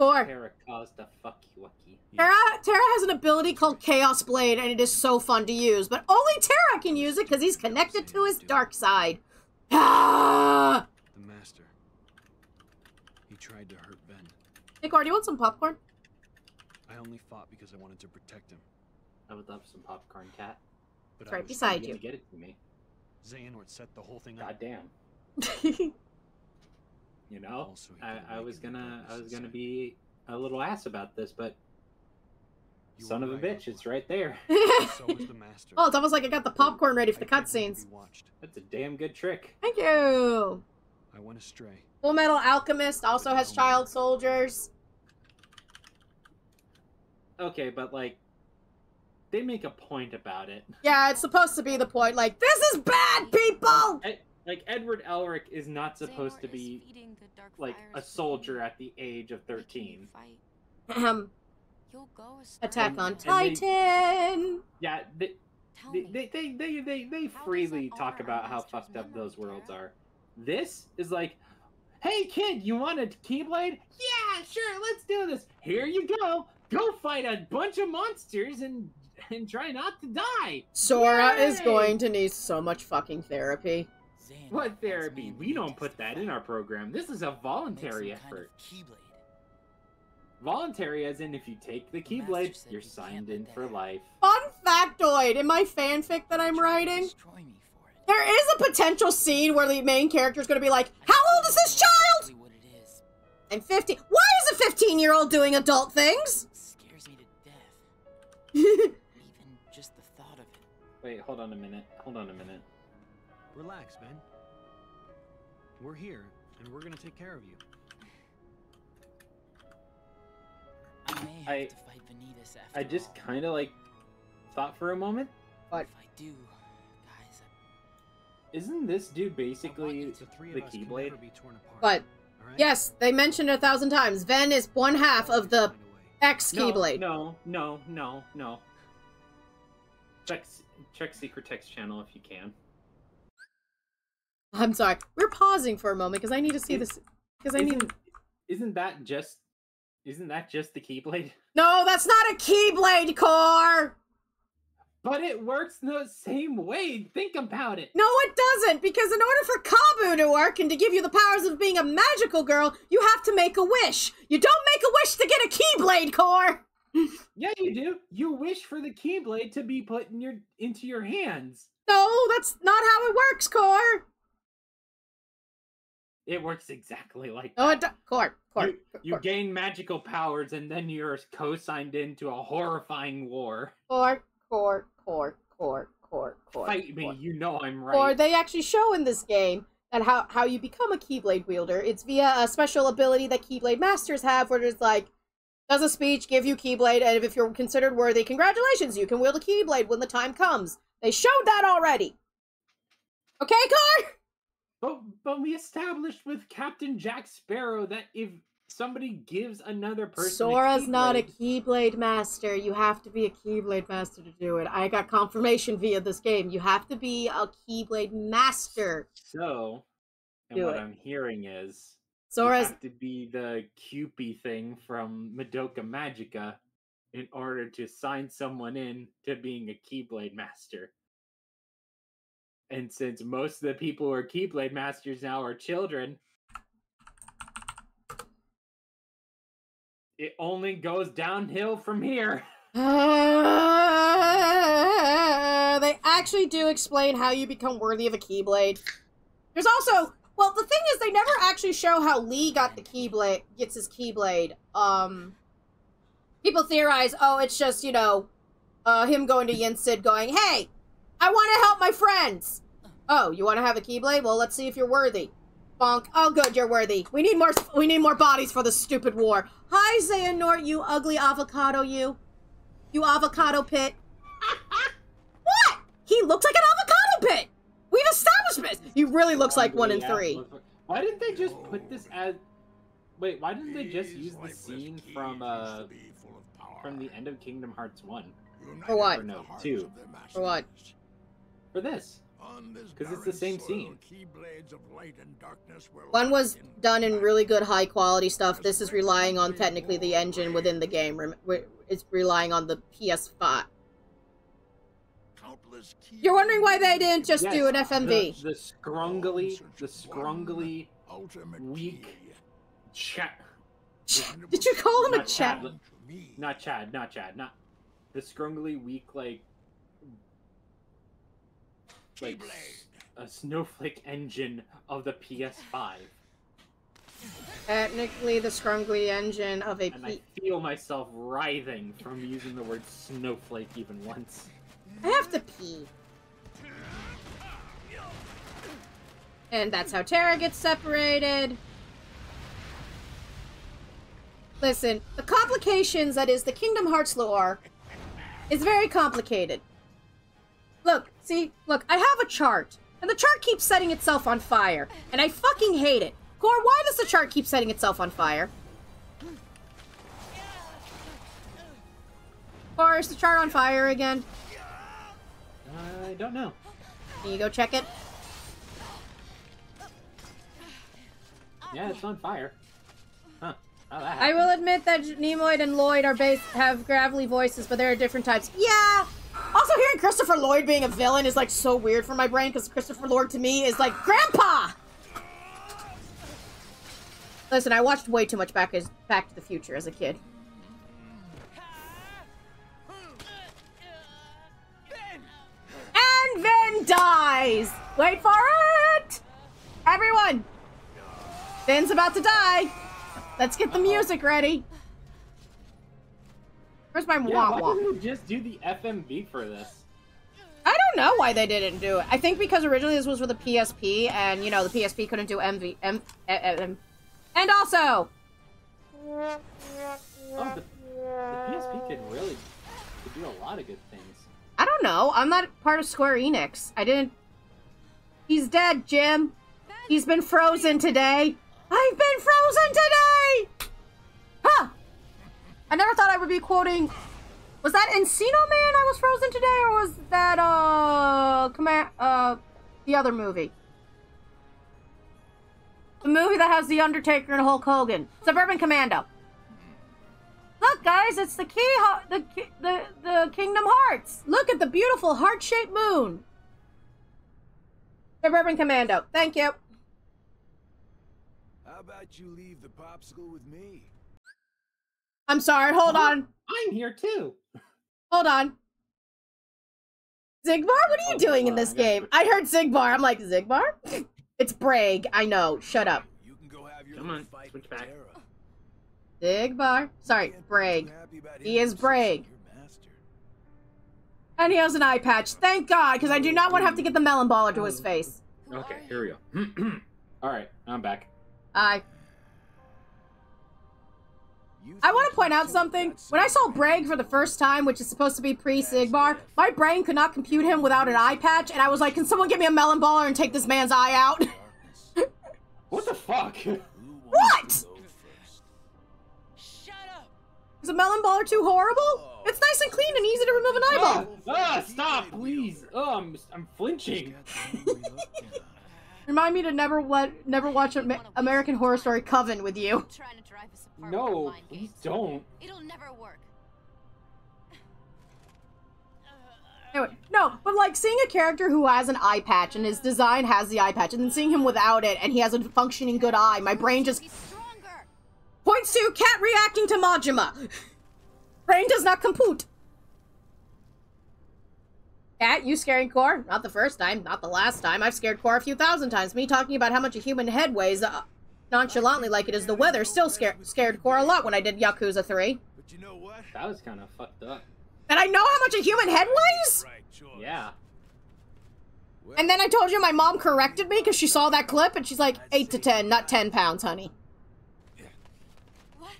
Speaker 2: Four.
Speaker 1: Terra caused a fucky wucky.
Speaker 2: Terra, Terra has an ability called Chaos Blade, and it is so fun to use. But only Terra can use it because he's connected to his dark side. Ah!
Speaker 9: The master. He tried to hurt Ven.
Speaker 2: Nick, do you want some popcorn?
Speaker 9: I only fought because I wanted to protect him.
Speaker 1: I would love some popcorn, cat.
Speaker 9: But
Speaker 2: It's
Speaker 9: I
Speaker 2: right
Speaker 9: was
Speaker 2: beside
Speaker 1: You
Speaker 2: you.
Speaker 1: gotta get it to me.
Speaker 9: Xehanort set the whole thing up.
Speaker 1: Goddamn. [LAUGHS] You know,
Speaker 9: Also,
Speaker 1: I, I was gonna, I was gonna be a little ass about this, but
Speaker 9: You
Speaker 1: son
Speaker 9: were
Speaker 1: of a
Speaker 9: right,
Speaker 1: bitch, it's right there. [LAUGHS] [LAUGHS]
Speaker 9: So the master.
Speaker 2: oh, it's almost like I got the popcorn ready for the
Speaker 9: I didn't want to
Speaker 2: cutscenes.
Speaker 1: That's a damn good trick.
Speaker 2: Thank you.
Speaker 9: I went astray.
Speaker 2: Full Metal Alchemist also has child soldiers.
Speaker 1: Okay, but like, they make a point about it.
Speaker 2: Yeah, it's supposed to be the point. Like, this is bad, people!
Speaker 1: Ed, like Edward Elric is not supposed to
Speaker 8: Xehanort is
Speaker 1: be
Speaker 8: the dark
Speaker 1: like a soldier at the age of thirteen.
Speaker 8: fight.
Speaker 2: Ahem.
Speaker 8: You'll go
Speaker 2: Attack on
Speaker 1: And they-
Speaker 2: Titan.
Speaker 1: Yeah, they,
Speaker 8: Tell
Speaker 1: they, they, they, they, they, they freely talk about how fucked up those worlds
Speaker 8: Terra?
Speaker 1: are. This is like, hey kid, you want a keyblade? Yeah, sure, let's do this. Here you go. Go fight a bunch of monsters and and try not to die.
Speaker 2: Sora is going to need so much fucking therapy.
Speaker 3: Xehanort
Speaker 1: What therapy? We don't put that in our program. This is a
Speaker 3: Make some
Speaker 1: voluntary
Speaker 3: kind
Speaker 1: effort.
Speaker 3: of Keyblade.
Speaker 1: Voluntary as in if you take the
Speaker 3: The
Speaker 1: keyblade,
Speaker 3: said
Speaker 1: you're signed in for life.
Speaker 2: Fun factoid in my fanfic that I'm writing,
Speaker 3: destroy me for it.
Speaker 2: there is a potential scene where the main character is going to be like, How old is this child?
Speaker 3: exactly what it is.
Speaker 2: And 15. Why is a 15 year old doing adult things?
Speaker 3: It scares me to death. [LAUGHS] Even just the thought of it.
Speaker 1: Wait, hold on a minute. Hold on a minute.
Speaker 9: Relax, Ven. We're here, and we're gonna take care of you.
Speaker 3: I may have
Speaker 1: I-
Speaker 3: to fight Vanitas after
Speaker 1: I just
Speaker 3: all.
Speaker 1: kind of like thought for a moment.
Speaker 2: But
Speaker 3: If I do, guys, I-
Speaker 1: Isn't this dude basically
Speaker 9: the three
Speaker 1: the Keyblade?
Speaker 9: be torn apart.
Speaker 2: But
Speaker 9: all right?
Speaker 2: yes, they mentioned it a thousand times. Ven is one half of the
Speaker 9: Find a way.
Speaker 2: X Keyblade.
Speaker 1: No, no, no, no, no. Check check Secret Text channel if you can.
Speaker 2: I'm sorry. We're pausing for a moment because I need to see this. Because I need.
Speaker 1: Isn't, isn't that just isn't that just the Keyblade? [LAUGHS]
Speaker 2: No, that's not a Keyblade core.
Speaker 1: But it works the same way. Think about it.
Speaker 2: No, it doesn't. Because in order for Kyubey to work and to give you the powers of being a magical girl, you have to make a wish. You don't make a wish to get a Keyblade core.
Speaker 1: Yeah, you do. You wish for the Keyblade to be put in your into your hands.
Speaker 2: No, that's not how it works, core.
Speaker 1: It works exactly like
Speaker 2: oh, it
Speaker 1: that.
Speaker 2: core, core.
Speaker 1: you, you
Speaker 2: core,
Speaker 1: gain magical powers and then you're co-signed into a horrifying war.
Speaker 2: core, core, core, core, core, core.
Speaker 1: Fight me,
Speaker 2: core.
Speaker 1: you know I'm right.
Speaker 2: Or they actually show in this game that how how you become a Keyblade wielder. It's via a special ability that Keyblade masters have, where there's like does a speech, give you Keyblade, and if you're considered worthy, congratulations, you can wield a Keyblade when the time comes. They showed that already. Okay, Car?
Speaker 1: But but we established with Captain Jack Sparrow that if somebody gives another person
Speaker 2: Sora's
Speaker 1: a
Speaker 2: not a
Speaker 1: Keyblade-
Speaker 2: master. You have to be a Keyblade master to do it. I got confirmation via this game. You have to be a Keyblade master.
Speaker 1: So, and
Speaker 2: Do
Speaker 1: what
Speaker 2: it.
Speaker 1: I'm hearing is you
Speaker 2: Sora's
Speaker 1: have to be the Cupid thing from Madoka Magica in order to sign someone in to being a Keyblade master. And since most of the people who are Keyblade masters now are children, it only goes downhill from here. [LAUGHS]
Speaker 2: they actually do explain how you become worthy of a Keyblade. There's also, well, the thing is, they never actually show how Lee got the Keyblade, gets his Keyblade. Um, people theorize, oh, it's just you know, uh, him going to Yen Sid, going, "Hey, I want to help my friends." Oh, you want to have a Keyblade? Well, let's see if you're worthy. Bonk. Oh, good, you're worthy. We need more. We need more bodies for the stupid war. Hi, Xehanort, you ugly avocado, you. You avocado pit. [LAUGHS] what? He looks like an avocado pit. We've established this. He really looks like one in three.
Speaker 1: Why didn't they just put this as? Wait, why didn't they just use the scene from uh from the end of Kingdom Hearts one?
Speaker 2: For what?
Speaker 1: Or no, two.
Speaker 2: For what?
Speaker 1: For this. Because it's the same scene.
Speaker 2: One was done in really good high quality stuff. This is relying on technically the engine within the game. It's relying on the PS5. You're wondering why they didn't just do an FMV.
Speaker 1: The, the scrungly, the scrungly, weak chat. [LAUGHS]
Speaker 2: Did you call him a chat?
Speaker 1: Chad. Not Chad. Not Chad. Not the scrungly, weak, like, like a snowflake engine of the PS5.
Speaker 2: Technically, the scrungly engine of a
Speaker 1: And I
Speaker 2: P-
Speaker 1: feel myself writhing from using the word snowflake even once.
Speaker 2: I have to pee. And that's how Terra gets separated. Listen, the complications that is the Kingdom Hearts lore is very complicated. Look, see, look, I have a chart, and the chart keeps setting itself on fire, and I fucking hate it. Gore, why does the chart keep setting itself on fire? Or is the chart on fire again?
Speaker 1: I don't know.
Speaker 2: Can you go check it?
Speaker 1: Yeah, it's on fire. Huh.
Speaker 2: I will admit that Nimoy and Lloyd are based have gravelly voices, but there are different types. Yeah. Also, hearing Christopher Lloyd being a villain is like so weird for my brain because Christopher Lloyd to me is like Grandpa. Listen, I watched way too much Back as Back to the Future as a kid. And Ven dies. Wait for it, everyone. Ven's about to die. Let's get the music ready. Where's my
Speaker 1: Yeah,
Speaker 2: wah
Speaker 1: why didn't they just do the FMV for this?
Speaker 2: I don't know why they didn't do it. I think because originally this was for the PSP, and you know the PSP couldn't do MV. M, eh, eh, M, and also,
Speaker 1: Oh, the, the PSP could really could do a lot of good things.
Speaker 2: I don't know. I'm not part of Square Enix. I didn't. He's dead, Jim. He's been frozen today. I've been frozen today. Huh. I never thought I would be quoting. Was that Encino Man I was frozen today, or was that uh command uh the other movie? The movie that has the Undertaker and Hulk Hogan, Suburban Commando. Look, guys, it's the key, the the the Kingdom Hearts. Look at the beautiful heart-shaped moon. Suburban Commando. Thank you.
Speaker 10: How about you leave the popsicle with me?
Speaker 2: I'm sorry. Hold on.
Speaker 1: I'm here too.
Speaker 2: Hold on. Xigbar, what are you
Speaker 1: Oh,
Speaker 2: doing in this
Speaker 1: I gotta
Speaker 2: game? I heard Xigbar. I'm like Xigbar. [LAUGHS] it's Braig. I know. Shut up.
Speaker 10: You can go have your
Speaker 1: Come on,
Speaker 10: fight
Speaker 1: switch back.
Speaker 10: Terra.
Speaker 2: Xigbar. Sorry, Braig.
Speaker 10: too happy about
Speaker 2: He is
Speaker 10: Braig.
Speaker 2: And he has an eye patch. Thank God, because I do not want to have to get the melon baller to his face.
Speaker 1: Okay, here we go. [CLEARS THROAT] All right, I'm back.
Speaker 2: I
Speaker 10: You
Speaker 2: I want to point out something. When I saw
Speaker 10: son of a-
Speaker 2: Braig for the first time, which is supposed to be pre-Xigbar, my brain could not compute him without an eye patch, and I was like, "Can someone give me a melon baller and take this man's eye out?" [LAUGHS]
Speaker 1: What the fuck?
Speaker 10: Who
Speaker 2: What?
Speaker 10: wants to go first?
Speaker 3: Shut up!
Speaker 2: Is a melon baller too horrible? It's nice and clean and easy to remove an
Speaker 1: ah,
Speaker 2: eyeball.
Speaker 1: ah, stop, please. Oh, I'm, I'm flinching.
Speaker 10: Got the angry look in her eye.
Speaker 2: Remind me to never let, never watch Ama- American Horror Story Coven with you.
Speaker 8: Trying to drive us apart with
Speaker 1: No,
Speaker 8: your games?
Speaker 1: don't.
Speaker 8: It'll never work.
Speaker 2: Anyway, no, but like seeing a character who has an eye patch and his design has the eye patch, and then seeing him without it and he has a functioning good eye, my brain just points to cat reacting to Majima. Brain does not compute. Cat, you scaring Core? Not the first time, not the last time. I've scared Core a few thousand times. Me talking about how much a human head weighs uh, nonchalantly like it is the weather still scared scared Core a lot when I did Yakuza 3.
Speaker 10: But you know what?
Speaker 1: That was kind of fucked up.
Speaker 2: And I know how much a human head weighs?
Speaker 1: Yeah.
Speaker 2: And then I told you my mom corrected me because she saw that clip and she's like, 8 to 10, not 10 pounds, honey.
Speaker 8: What?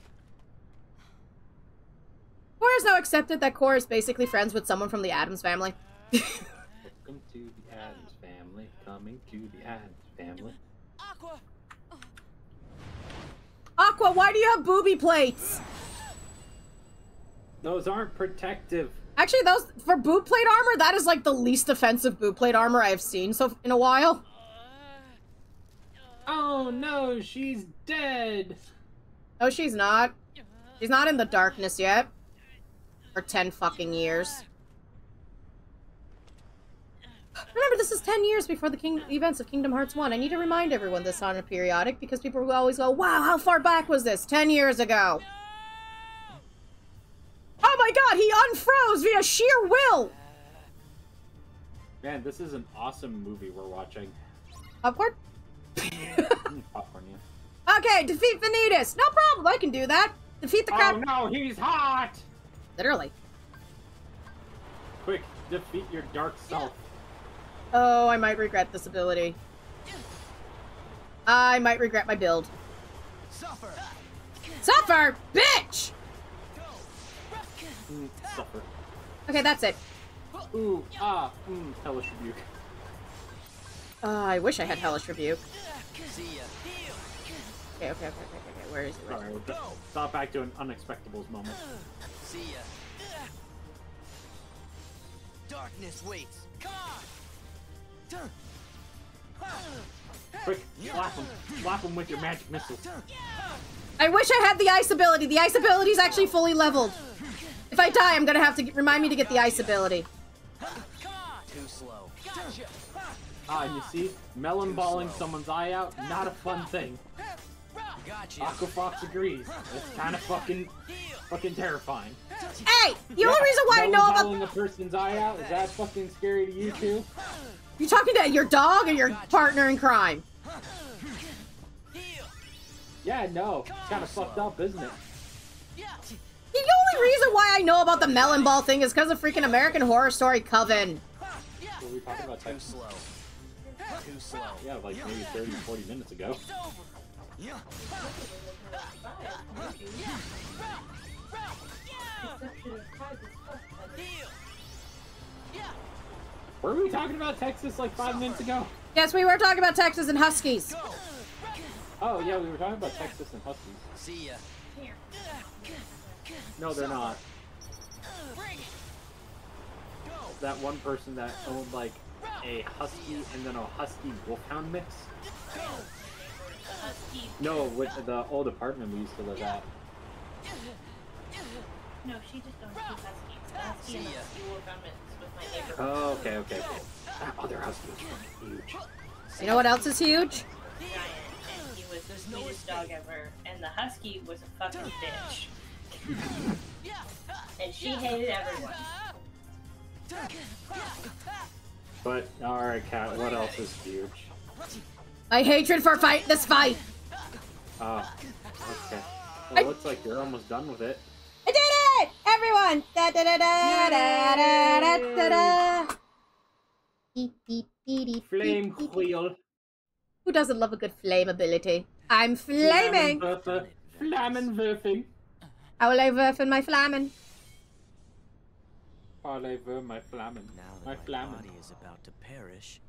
Speaker 2: Core has now accepted that Core is basically friends with someone from the Addams family.
Speaker 1: Welcome to the Addams family. Coming to the Addams family.
Speaker 8: Aqua!
Speaker 2: Aqua, why do you have booby plates?
Speaker 1: Those aren't protective.
Speaker 2: Actually, those for boot plate armor, that is like the least offensive boot plate armor I've seen so in a while.
Speaker 1: Oh no, she's dead.
Speaker 2: No, she's not. She's not in the darkness yet. For 10 fucking years. Remember, this is 10 years before the king events of Kingdom Hearts 1. I need to remind everyone this on a periodic because people will always go, wow, how far back was this? 10 years ago. Oh my god, he unfroze via sheer will!
Speaker 1: Man, this is an awesome movie we're watching. Mm, [LAUGHS] Popcorn, yeah.
Speaker 2: Okay, defeat Vanitas. No problem, I can do that. Defeat the crab.
Speaker 1: Oh no, he's hot!
Speaker 2: Literally.
Speaker 1: Quick, defeat your dark self.
Speaker 2: Oh, I might regret this ability. I might regret my build.
Speaker 10: Suffer.
Speaker 2: Suffer! Bitch!
Speaker 1: Mm, suffer.
Speaker 2: Okay, that's it.
Speaker 1: Ooh, ah, mm, hellish rebuke.
Speaker 2: Uh, I wish I had Hellish Rebuke. Okay, okay, okay, okay, okay, okay. Where is it? Where is
Speaker 1: Sorry,
Speaker 2: it?
Speaker 1: we'll just stop back to an unexpectables moment.
Speaker 3: See ya. Darkness waits.
Speaker 1: Quick, slap him. Slap him with your magic missile.
Speaker 2: I wish I had the ice ability. The ice ability is actually fully leveled. If I die, I'm gonna have to remind me to get the ice ability.
Speaker 3: Too slow.
Speaker 1: Ah, you see, melon balling someone's eye out, not a fun thing.
Speaker 3: Gotcha.
Speaker 1: Aqua Fox agrees. It's kind of fucking, fucking terrifying.
Speaker 2: Hey, the only reason why I know about
Speaker 1: balling a person's eye out is that fucking scary to you too?
Speaker 2: you talking to your dog or your partner in crime?
Speaker 1: Yeah, no, it's kind of fucked up, isn't it?
Speaker 2: The only reason why I know about the melon ball thing is because of freaking American Horror Story Coven.
Speaker 1: Were we talking about
Speaker 3: Too slow. Too slow.
Speaker 1: Yeah, like maybe 30, 40 minutes ago. Were we talking about Texas like five minutes ago?
Speaker 2: Yes, we were talking about Texas and Huskies.
Speaker 1: Oh yeah, we were talking about Texas and Huskies.
Speaker 3: See ya.
Speaker 1: No, they're not. That one person that owned like a husky and then a husky wolfhound mix. No, with the old apartment we used to live at.
Speaker 5: No, she just owns two huskies. The husky and the
Speaker 3: See ya.
Speaker 5: husky wolf I'm with my neighbor.
Speaker 1: Oh, okay, okay, okay. That other husky was fucking huge.
Speaker 2: You know what else is huge?
Speaker 5: Giant, and he was the sweetest dog ever. And the husky was a fucking bitch. and she hated everyone.
Speaker 1: But alright, Cat, what else is huge?
Speaker 2: My hatred for fight this fight.
Speaker 1: Oh, okay. Well, I... it looks like you're almost done with it.
Speaker 2: I did it! Everyone! Da da da da da da da da.
Speaker 1: Flame wheel.
Speaker 2: Who doesn't love a good flame ability? I'm flaming.
Speaker 1: Flammenwerfing.
Speaker 2: I will I my flamin.
Speaker 1: I'll over my flamin.
Speaker 3: Now that my,
Speaker 1: my
Speaker 3: body is about to perish,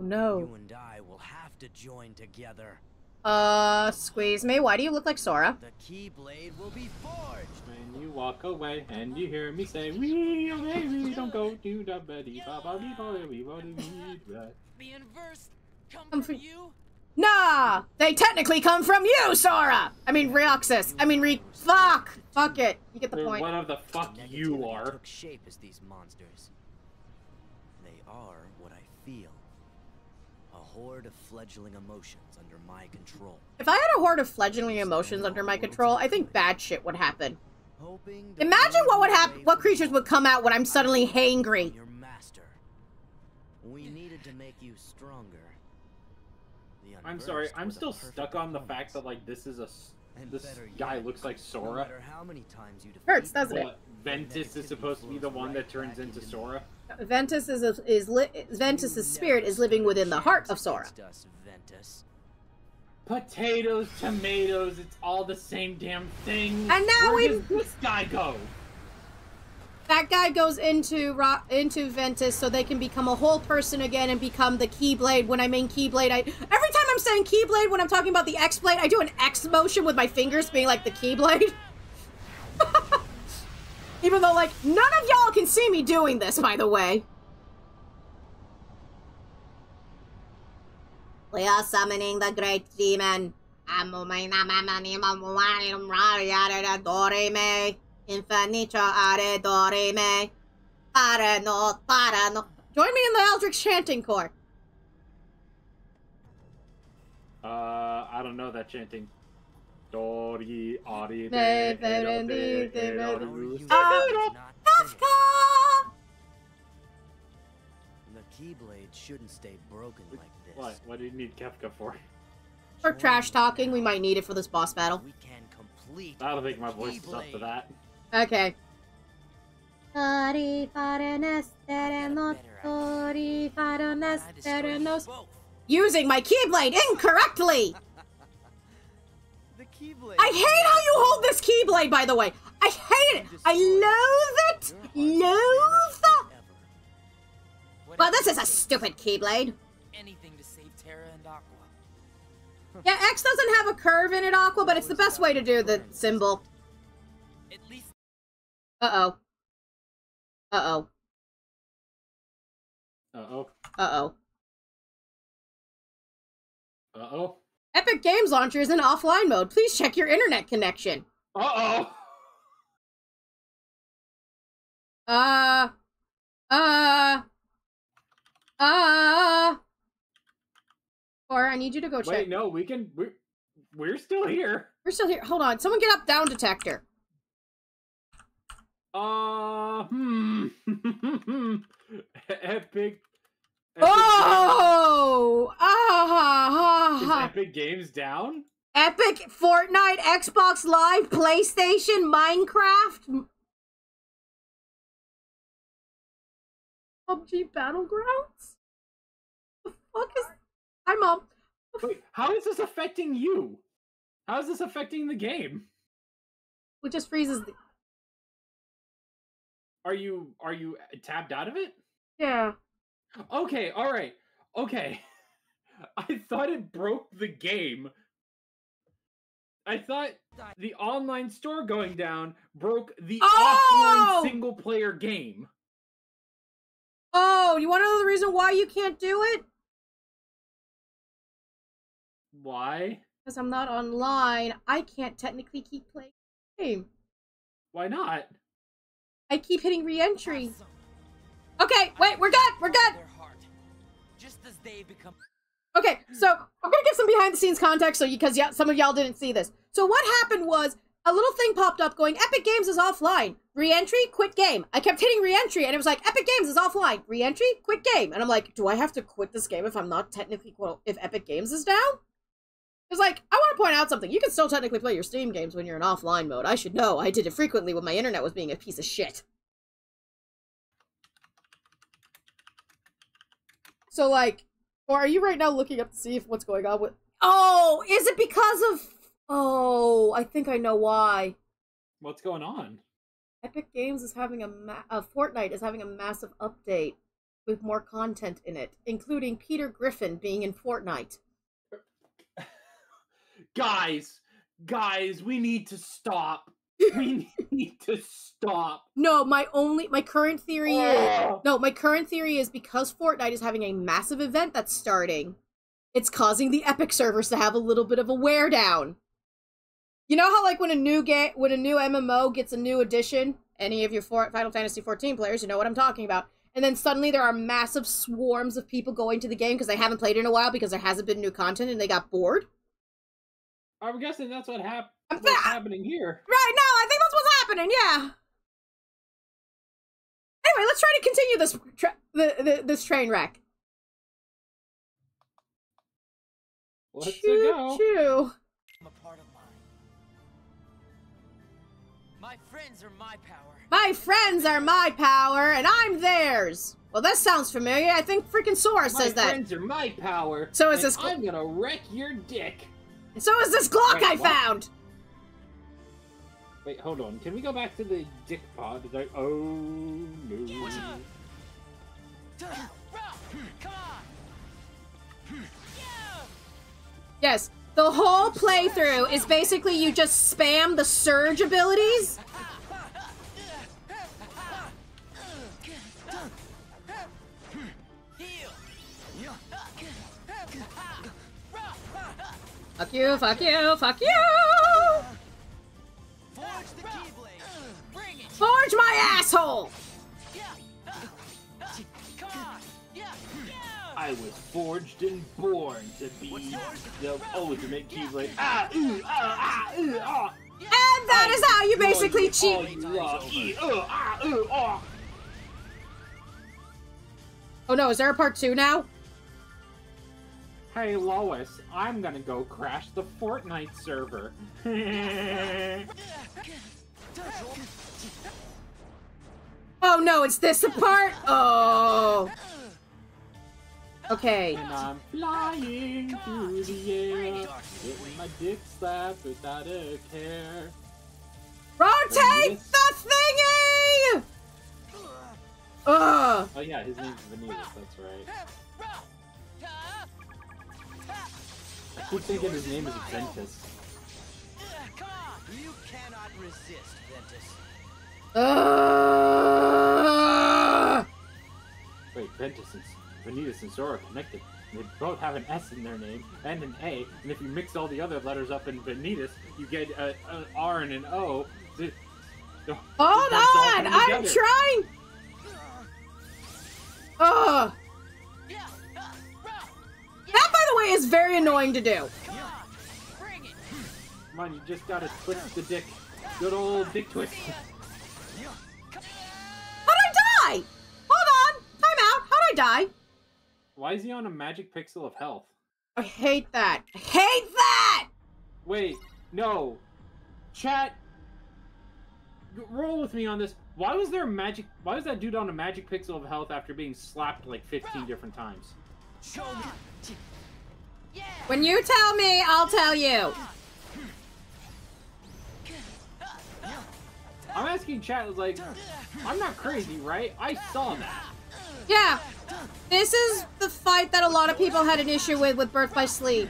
Speaker 2: no.
Speaker 3: you and I will have to join together.
Speaker 2: Uh, squeeze me. Why do you look like Sora?
Speaker 3: The Keyblade will be forged.
Speaker 1: When you walk away and you hear me say, We, oh baby, don't go do da ba dee ba ba dee ba dee ba dee dee.
Speaker 3: The Unversed come
Speaker 2: I'm
Speaker 3: from you.
Speaker 2: Nah! They technically come from you, Sora! I mean, Reoxys. I mean, Re. Fuck! Fuck it. You get the
Speaker 1: Then
Speaker 2: point.
Speaker 1: What of the fuck you are?
Speaker 3: Took shape as these monsters. They are what I feel. A horde of fledgling emotions under my control.
Speaker 2: If I had a horde of fledgling emotions under my control, I think bad shit would happen. Imagine what would happen, what creatures would come out when I'm suddenly hangry.
Speaker 3: Your master. We needed to make you stronger.
Speaker 1: I'm sorry, I'm still stuck on the fact that like this is a this guy looks like Sora.
Speaker 3: matter how many times you
Speaker 2: Hurts, doesn't it?
Speaker 1: But Ventus is supposed to be the one that turns into Sora.
Speaker 2: Ventus is a, is li- Ventus's spirit is living within the heart of Sora.
Speaker 3: us, Ventus.
Speaker 1: Potatoes, tomatoes, it's all the same damn thing.
Speaker 2: And now
Speaker 1: Where
Speaker 2: we-
Speaker 1: does this guy go?
Speaker 2: That guy goes into Ro- into Ventus so they can become a whole person again and become the Keyblade. When I mean Keyblade, I every time I'm saying Keyblade when I'm talking about the X Blade, I do an X motion with my fingers, being like the Keyblade. [LAUGHS] Even though, like, none of y'all can see me doing this, by the way. We are summoning the great demon. Join me in the Eldritch chanting corps.
Speaker 1: Uh, I don't know that chanting. Dori!
Speaker 3: The Keyblade shouldn't stay broken like this.
Speaker 1: What? What do you need Kefka for?
Speaker 2: For trash talking, we might need it for this boss battle.
Speaker 3: We can complete.
Speaker 1: I don't think my voice is up to that.
Speaker 2: Okay.
Speaker 3: I destroyed.
Speaker 2: Using my Keyblade incorrectly!
Speaker 3: The Keyblade.
Speaker 2: I hate how you hold this Keyblade, by the way. I hate it. I loathe it. Loathe. Well, this is a stupid Keyblade.
Speaker 11: Anything to save Terra and Aqua. [LAUGHS]
Speaker 2: Yeah, X doesn't have a curve in it, Aqua, but it's the best way to do the symbol.
Speaker 11: At least
Speaker 2: Uh-oh. Uh-oh.
Speaker 1: Uh oh.
Speaker 2: Uh-oh.
Speaker 1: Uh oh.
Speaker 2: Epic Games Launcher is in offline mode. Please check your internet connection.
Speaker 1: Uh oh.
Speaker 2: Uh... Uh... Uh... Or I need you to go check.
Speaker 1: Wait, no, we can. We're, we're still here.
Speaker 2: We're still here. Hold on. Someone get up down detector.
Speaker 1: Uh, hmm. [LAUGHS] Epic.
Speaker 2: Oh! Ah!
Speaker 1: Is
Speaker 2: ah, ah.
Speaker 1: Epic Games down?
Speaker 2: Epic, Fortnite, Xbox Live, PlayStation, Minecraft. PUBG Battlegrounds? The fuck is. Hi, Mom.
Speaker 1: Wait, how is this affecting you? How is this affecting the game?
Speaker 2: It just freezes. The...
Speaker 1: Are you are you tabbed out of it?
Speaker 2: Yeah.
Speaker 1: Okay, all right. Okay. [LAUGHS] I thought it broke the game. I thought the online store going down broke the
Speaker 2: Oh!
Speaker 1: offline single player game.
Speaker 2: Oh, you want to know the reason why you can't do it?
Speaker 1: Why?
Speaker 2: Because I'm not online. I can't technically keep playing the game.
Speaker 1: Why not?
Speaker 2: I keep hitting re-entry. Okay, wait, we're good. We're good.
Speaker 11: Just as they become
Speaker 2: Okay, so I'm gonna give some behind the scenes context, so because y- some of y'all didn't see this. So what happened was a little thing popped up going, "Epic Games is offline. Re-entry, quit game." I kept hitting re-entry, and it was like, "Epic Games is offline. Re-entry, quit game." And I'm like, "Do I have to quit this game if I'm not technically quote if Epic Games is down?" It's like I want to point out something. You can still technically play your Steam games when you're in offline mode. I should know. I did it frequently when my internet was being a piece of shit. So like, or are you right now looking up to see if what's going on with? Oh, is it because of? Oh, I think I know why.
Speaker 1: What's going on?
Speaker 2: Epic Games is having a ma- uh, Fortnite is having a massive update with more content in it, including Peter Griffin being in Fortnite. [LAUGHS]
Speaker 1: Guys, guys, we need to stop. We [LAUGHS] need to stop.
Speaker 2: No, my only my current theory is
Speaker 1: oh.
Speaker 2: no, my current theory is because Fortnite is having a massive event that's starting, it's causing the Epic servers to have a little bit of a wear down. You know how like when a new game when a new MMO gets a new edition, any of your Final Fantasy 14 players, you know what I'm talking about. And then suddenly there are massive swarms of people going to the game because they haven't played in a while because there hasn't been new content and they got bored.
Speaker 1: I'm guessing that's what hap- What's
Speaker 2: that,
Speaker 1: happening here.
Speaker 2: Right now, I think that's what's happening. Yeah. Anyway, let's try to continue this tra the, the, this train wreck.
Speaker 1: Let's
Speaker 2: choo, choo.
Speaker 11: My friends are my power.
Speaker 2: My friends are my power, and I'm theirs. Well, that sounds familiar. I think freaking Sora says that.
Speaker 1: My friends are my power.
Speaker 2: So is this.
Speaker 1: I'm gonna wreck your dick.
Speaker 2: So is this Glock I
Speaker 1: what?
Speaker 2: found.
Speaker 1: Wait, hold on. Can we go back to the dick part? It's like, oh no.
Speaker 11: Come on!
Speaker 2: Yes, the whole playthrough is basically you just spam the surge abilities. Fuck you, fuck you, fuck you!
Speaker 11: Forge the Keyblade! Bring it!
Speaker 2: Forge my asshole!
Speaker 11: Come on! Yeah! Yeah!
Speaker 1: I was forged and born to be the ultimate keyblade. Ah, ooh, ah, ah, ooh, ah.
Speaker 2: And that is how you basically
Speaker 1: All
Speaker 2: cheat.
Speaker 1: you. E, uh, ah, ooh, ah.
Speaker 2: Oh no, is there a part two now?
Speaker 1: Hey Lois, I'm gonna go crash the Fortnite server. [LAUGHS]
Speaker 2: Oh no, it's this apart? Oh. Okay.
Speaker 1: and I'm flying through the air, getting my dick slapped without a care.
Speaker 2: Rotate the thingy! Ugh.
Speaker 1: Oh yeah, his name's Venus, that's right. Keep thinking his name is Ventus.
Speaker 11: You cannot resist, Ventus.
Speaker 1: Wait, Ventus and Vanitas and are connected. They both have an S in their name and an A, and if you mix all the other letters up in Vanitas, you get a, an R and an O.
Speaker 2: Hold
Speaker 1: that's
Speaker 2: on, I'm trying. Ugh. Is very annoying to do.
Speaker 1: Come on, you just gotta twist the dick. Good old dick twist.
Speaker 2: How'd I die? Hold on. Time out. How'd I die?
Speaker 1: Why is he on a magic pixel of health?
Speaker 2: I hate that. I hate that!
Speaker 1: Wait, no. Chat. g- Roll with me on this. Why was there a magic? Why was that dude on a magic pixel of health after being slapped like 15 different times?
Speaker 2: When you tell me, I'll tell you.
Speaker 1: I'm asking chat, like, I'm not crazy, right? I saw that.
Speaker 2: Yeah. This is the fight that a lot of people had an issue with with Birth by Sleep.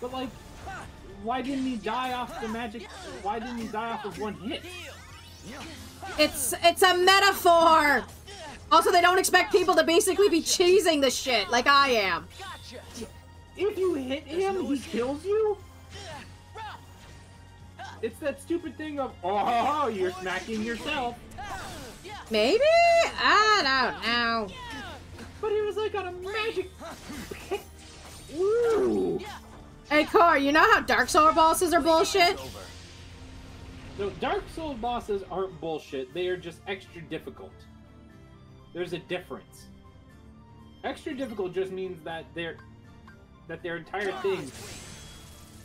Speaker 1: But like, why didn't he die off the magic? Why didn't he die off of one hit?
Speaker 2: It's it's a metaphor. Also, they don't expect people to basically be cheesing the shit like I am.
Speaker 1: If you hit him, he kills you? It's that stupid thing of, oh, you're smacking yourself.
Speaker 2: Maybe? I don't know.
Speaker 1: But he was like on a magic pick. Ooh.
Speaker 2: Hey, Car, you know how Dark Soul bosses are bullshit?
Speaker 1: No, Dark Soul bosses aren't bullshit. They are just extra difficult. There's a difference. Extra difficult just means that their that their entire thing,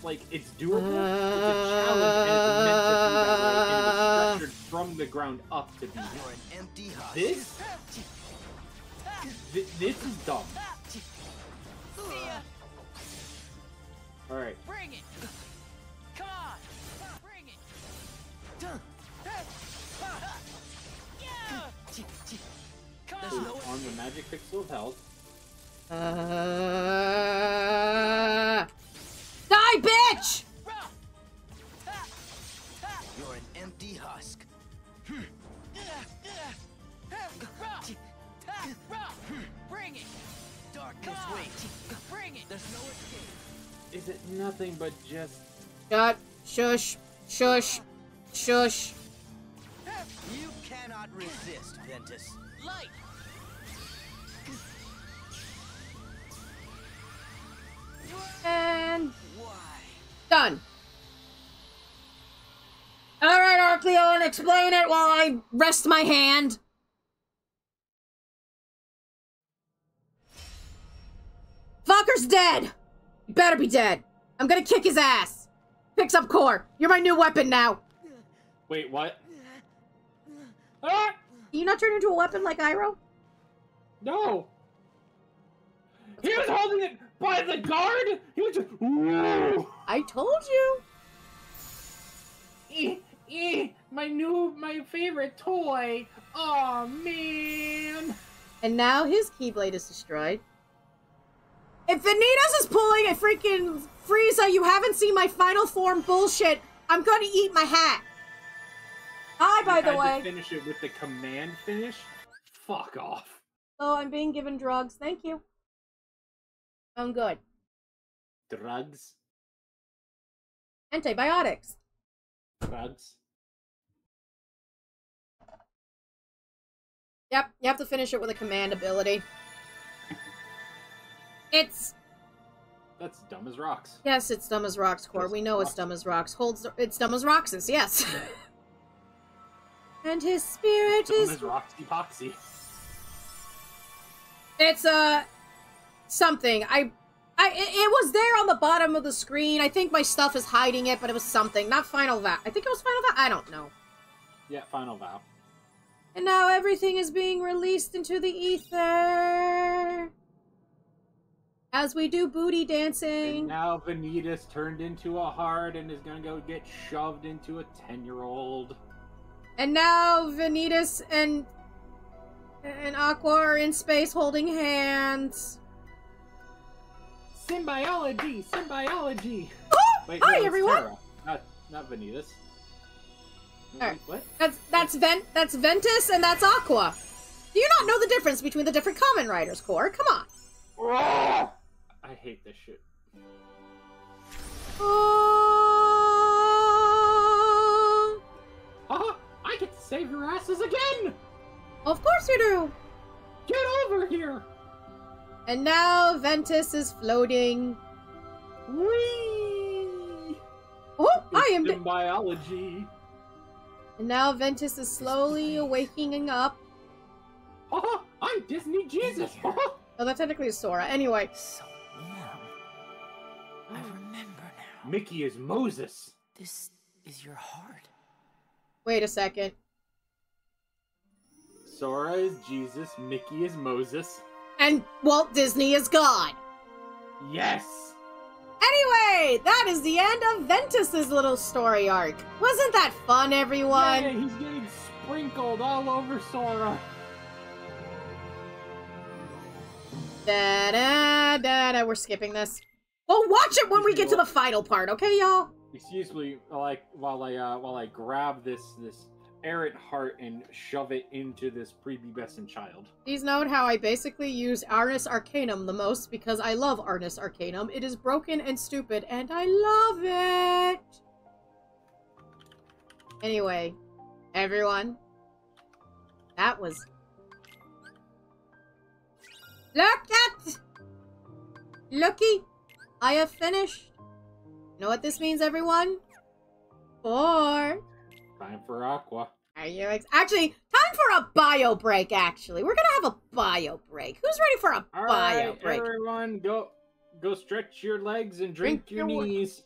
Speaker 1: like it's doable. it's a challenge, and it's meant to be that way, and it was structured from the ground up to be.
Speaker 10: You're empty.
Speaker 1: This, thi- this is dumb. All right.
Speaker 11: Bring it! Come on! Bring it! Come
Speaker 1: So
Speaker 11: on!
Speaker 1: on the magic pixel of health.
Speaker 2: Uh... Die, bitch!
Speaker 10: You're an empty husk.
Speaker 11: Bring it!
Speaker 10: Darkness waits.
Speaker 11: Bring it!
Speaker 10: There's no escape.
Speaker 1: Is it nothing but just
Speaker 2: Shut. Shush. Shush. Shush.
Speaker 10: You cannot resist, Ventus.
Speaker 11: Light!
Speaker 2: And
Speaker 10: Why?
Speaker 2: done. Alright, Arcleon, explain it while I rest my hand. Fuckers dead! He better be dead. I'm gonna kick his ass. Picks up core. You're my new weapon now.
Speaker 1: Wait, what? Ah!
Speaker 2: Can you not turn into a weapon like Iroh?
Speaker 1: No! He was holding it by the guard! He was just. Ooh!
Speaker 2: I told you.
Speaker 1: Eh, eh, my new, my favorite toy! Oh man!
Speaker 2: And now his Keyblade is destroyed. If Vanitas is pulling a freaking Frieza, you haven't seen my final form bullshit, I'm gonna eat my hat. Hi, by
Speaker 1: You
Speaker 2: the way.
Speaker 1: To finish it with the command finish? Fuck off.
Speaker 2: Oh, I'm being given drugs. Thank you. I'm good.
Speaker 1: Drugs?
Speaker 2: Antibiotics.
Speaker 1: Drugs?
Speaker 2: Yep, you have to finish it with a command ability. It's
Speaker 1: That's dumb as rocks.
Speaker 2: yes, it's dumb as rocks, core. We know it's dumb as rocks. Holds it's dumb as Roxas, yes. [LAUGHS] and his spirit
Speaker 1: Dumb
Speaker 2: is
Speaker 1: as rocks epoxy.
Speaker 2: It's uh something. I I it, was there on the bottom of the screen. I think my stuff is hiding it, but it was something. Not Final Vow. I think it was Final Vow. I don't know.
Speaker 1: Yeah, final vow.
Speaker 2: And now everything is being released into the ether. As we do booty dancing.
Speaker 1: And now Vanitas turned into a heart and is gonna go get shoved into a 10 year old.
Speaker 2: And now Vanitas and and Aqua are in space holding hands.
Speaker 1: Symbiology! Symbiology! Wait,
Speaker 2: Hi,
Speaker 1: no, it's
Speaker 2: everyone.
Speaker 1: Terra, Not, not Vanitas.
Speaker 2: Alright.
Speaker 1: What?
Speaker 2: That's that's Vent that's Ventus and that's Aqua. Do you not know the difference between the different common riders, Core? Come on.
Speaker 1: I hate this shit.
Speaker 2: Oh,
Speaker 1: Haha! I get to save your asses again!
Speaker 2: of course you do.
Speaker 1: Get over here!
Speaker 2: And now Ventus is floating.
Speaker 1: Whee!
Speaker 2: Oh, I am.
Speaker 1: Symbiology.
Speaker 2: And now Ventus is slowly waking up.
Speaker 1: Oh, I'm Disney Jesus! Haha!
Speaker 2: Oh, that technically is Sora. Anyway,
Speaker 10: So warm. I hmm. remember now.
Speaker 1: Mickey is Moses!
Speaker 10: This is your heart.
Speaker 2: wait a second.
Speaker 1: Sora is Jesus, Mickey is Moses.
Speaker 2: And Walt Disney is God.
Speaker 1: Yes!
Speaker 2: Anyway, that is the end of Ventus's little story arc. Wasn't that fun, everyone?
Speaker 1: Yay, he's getting sprinkled all over Sora.
Speaker 2: Da da da da. We're skipping this. Well, watch it when we get to the final part, okay, y'all?
Speaker 1: Excuse me, like while I uh, while I grab this this errant heart and shove it into this prepubescent child.
Speaker 2: Please note how I basically use Ars Arcanum the most because I love Ars Arcanum. It is broken and stupid, and I love it! Anyway, everyone, that was. Look at! Looky! I have finished. You know what this means, everyone? Four.
Speaker 1: Time for Aqua.
Speaker 2: Are you ex- actually time for a bio break? Actually, we're gonna have a bio break. Who's ready for a
Speaker 1: All
Speaker 2: bio
Speaker 1: right,
Speaker 2: break?
Speaker 1: everyone, go go stretch your legs and drink,
Speaker 2: Drink
Speaker 1: your
Speaker 2: your
Speaker 1: knees.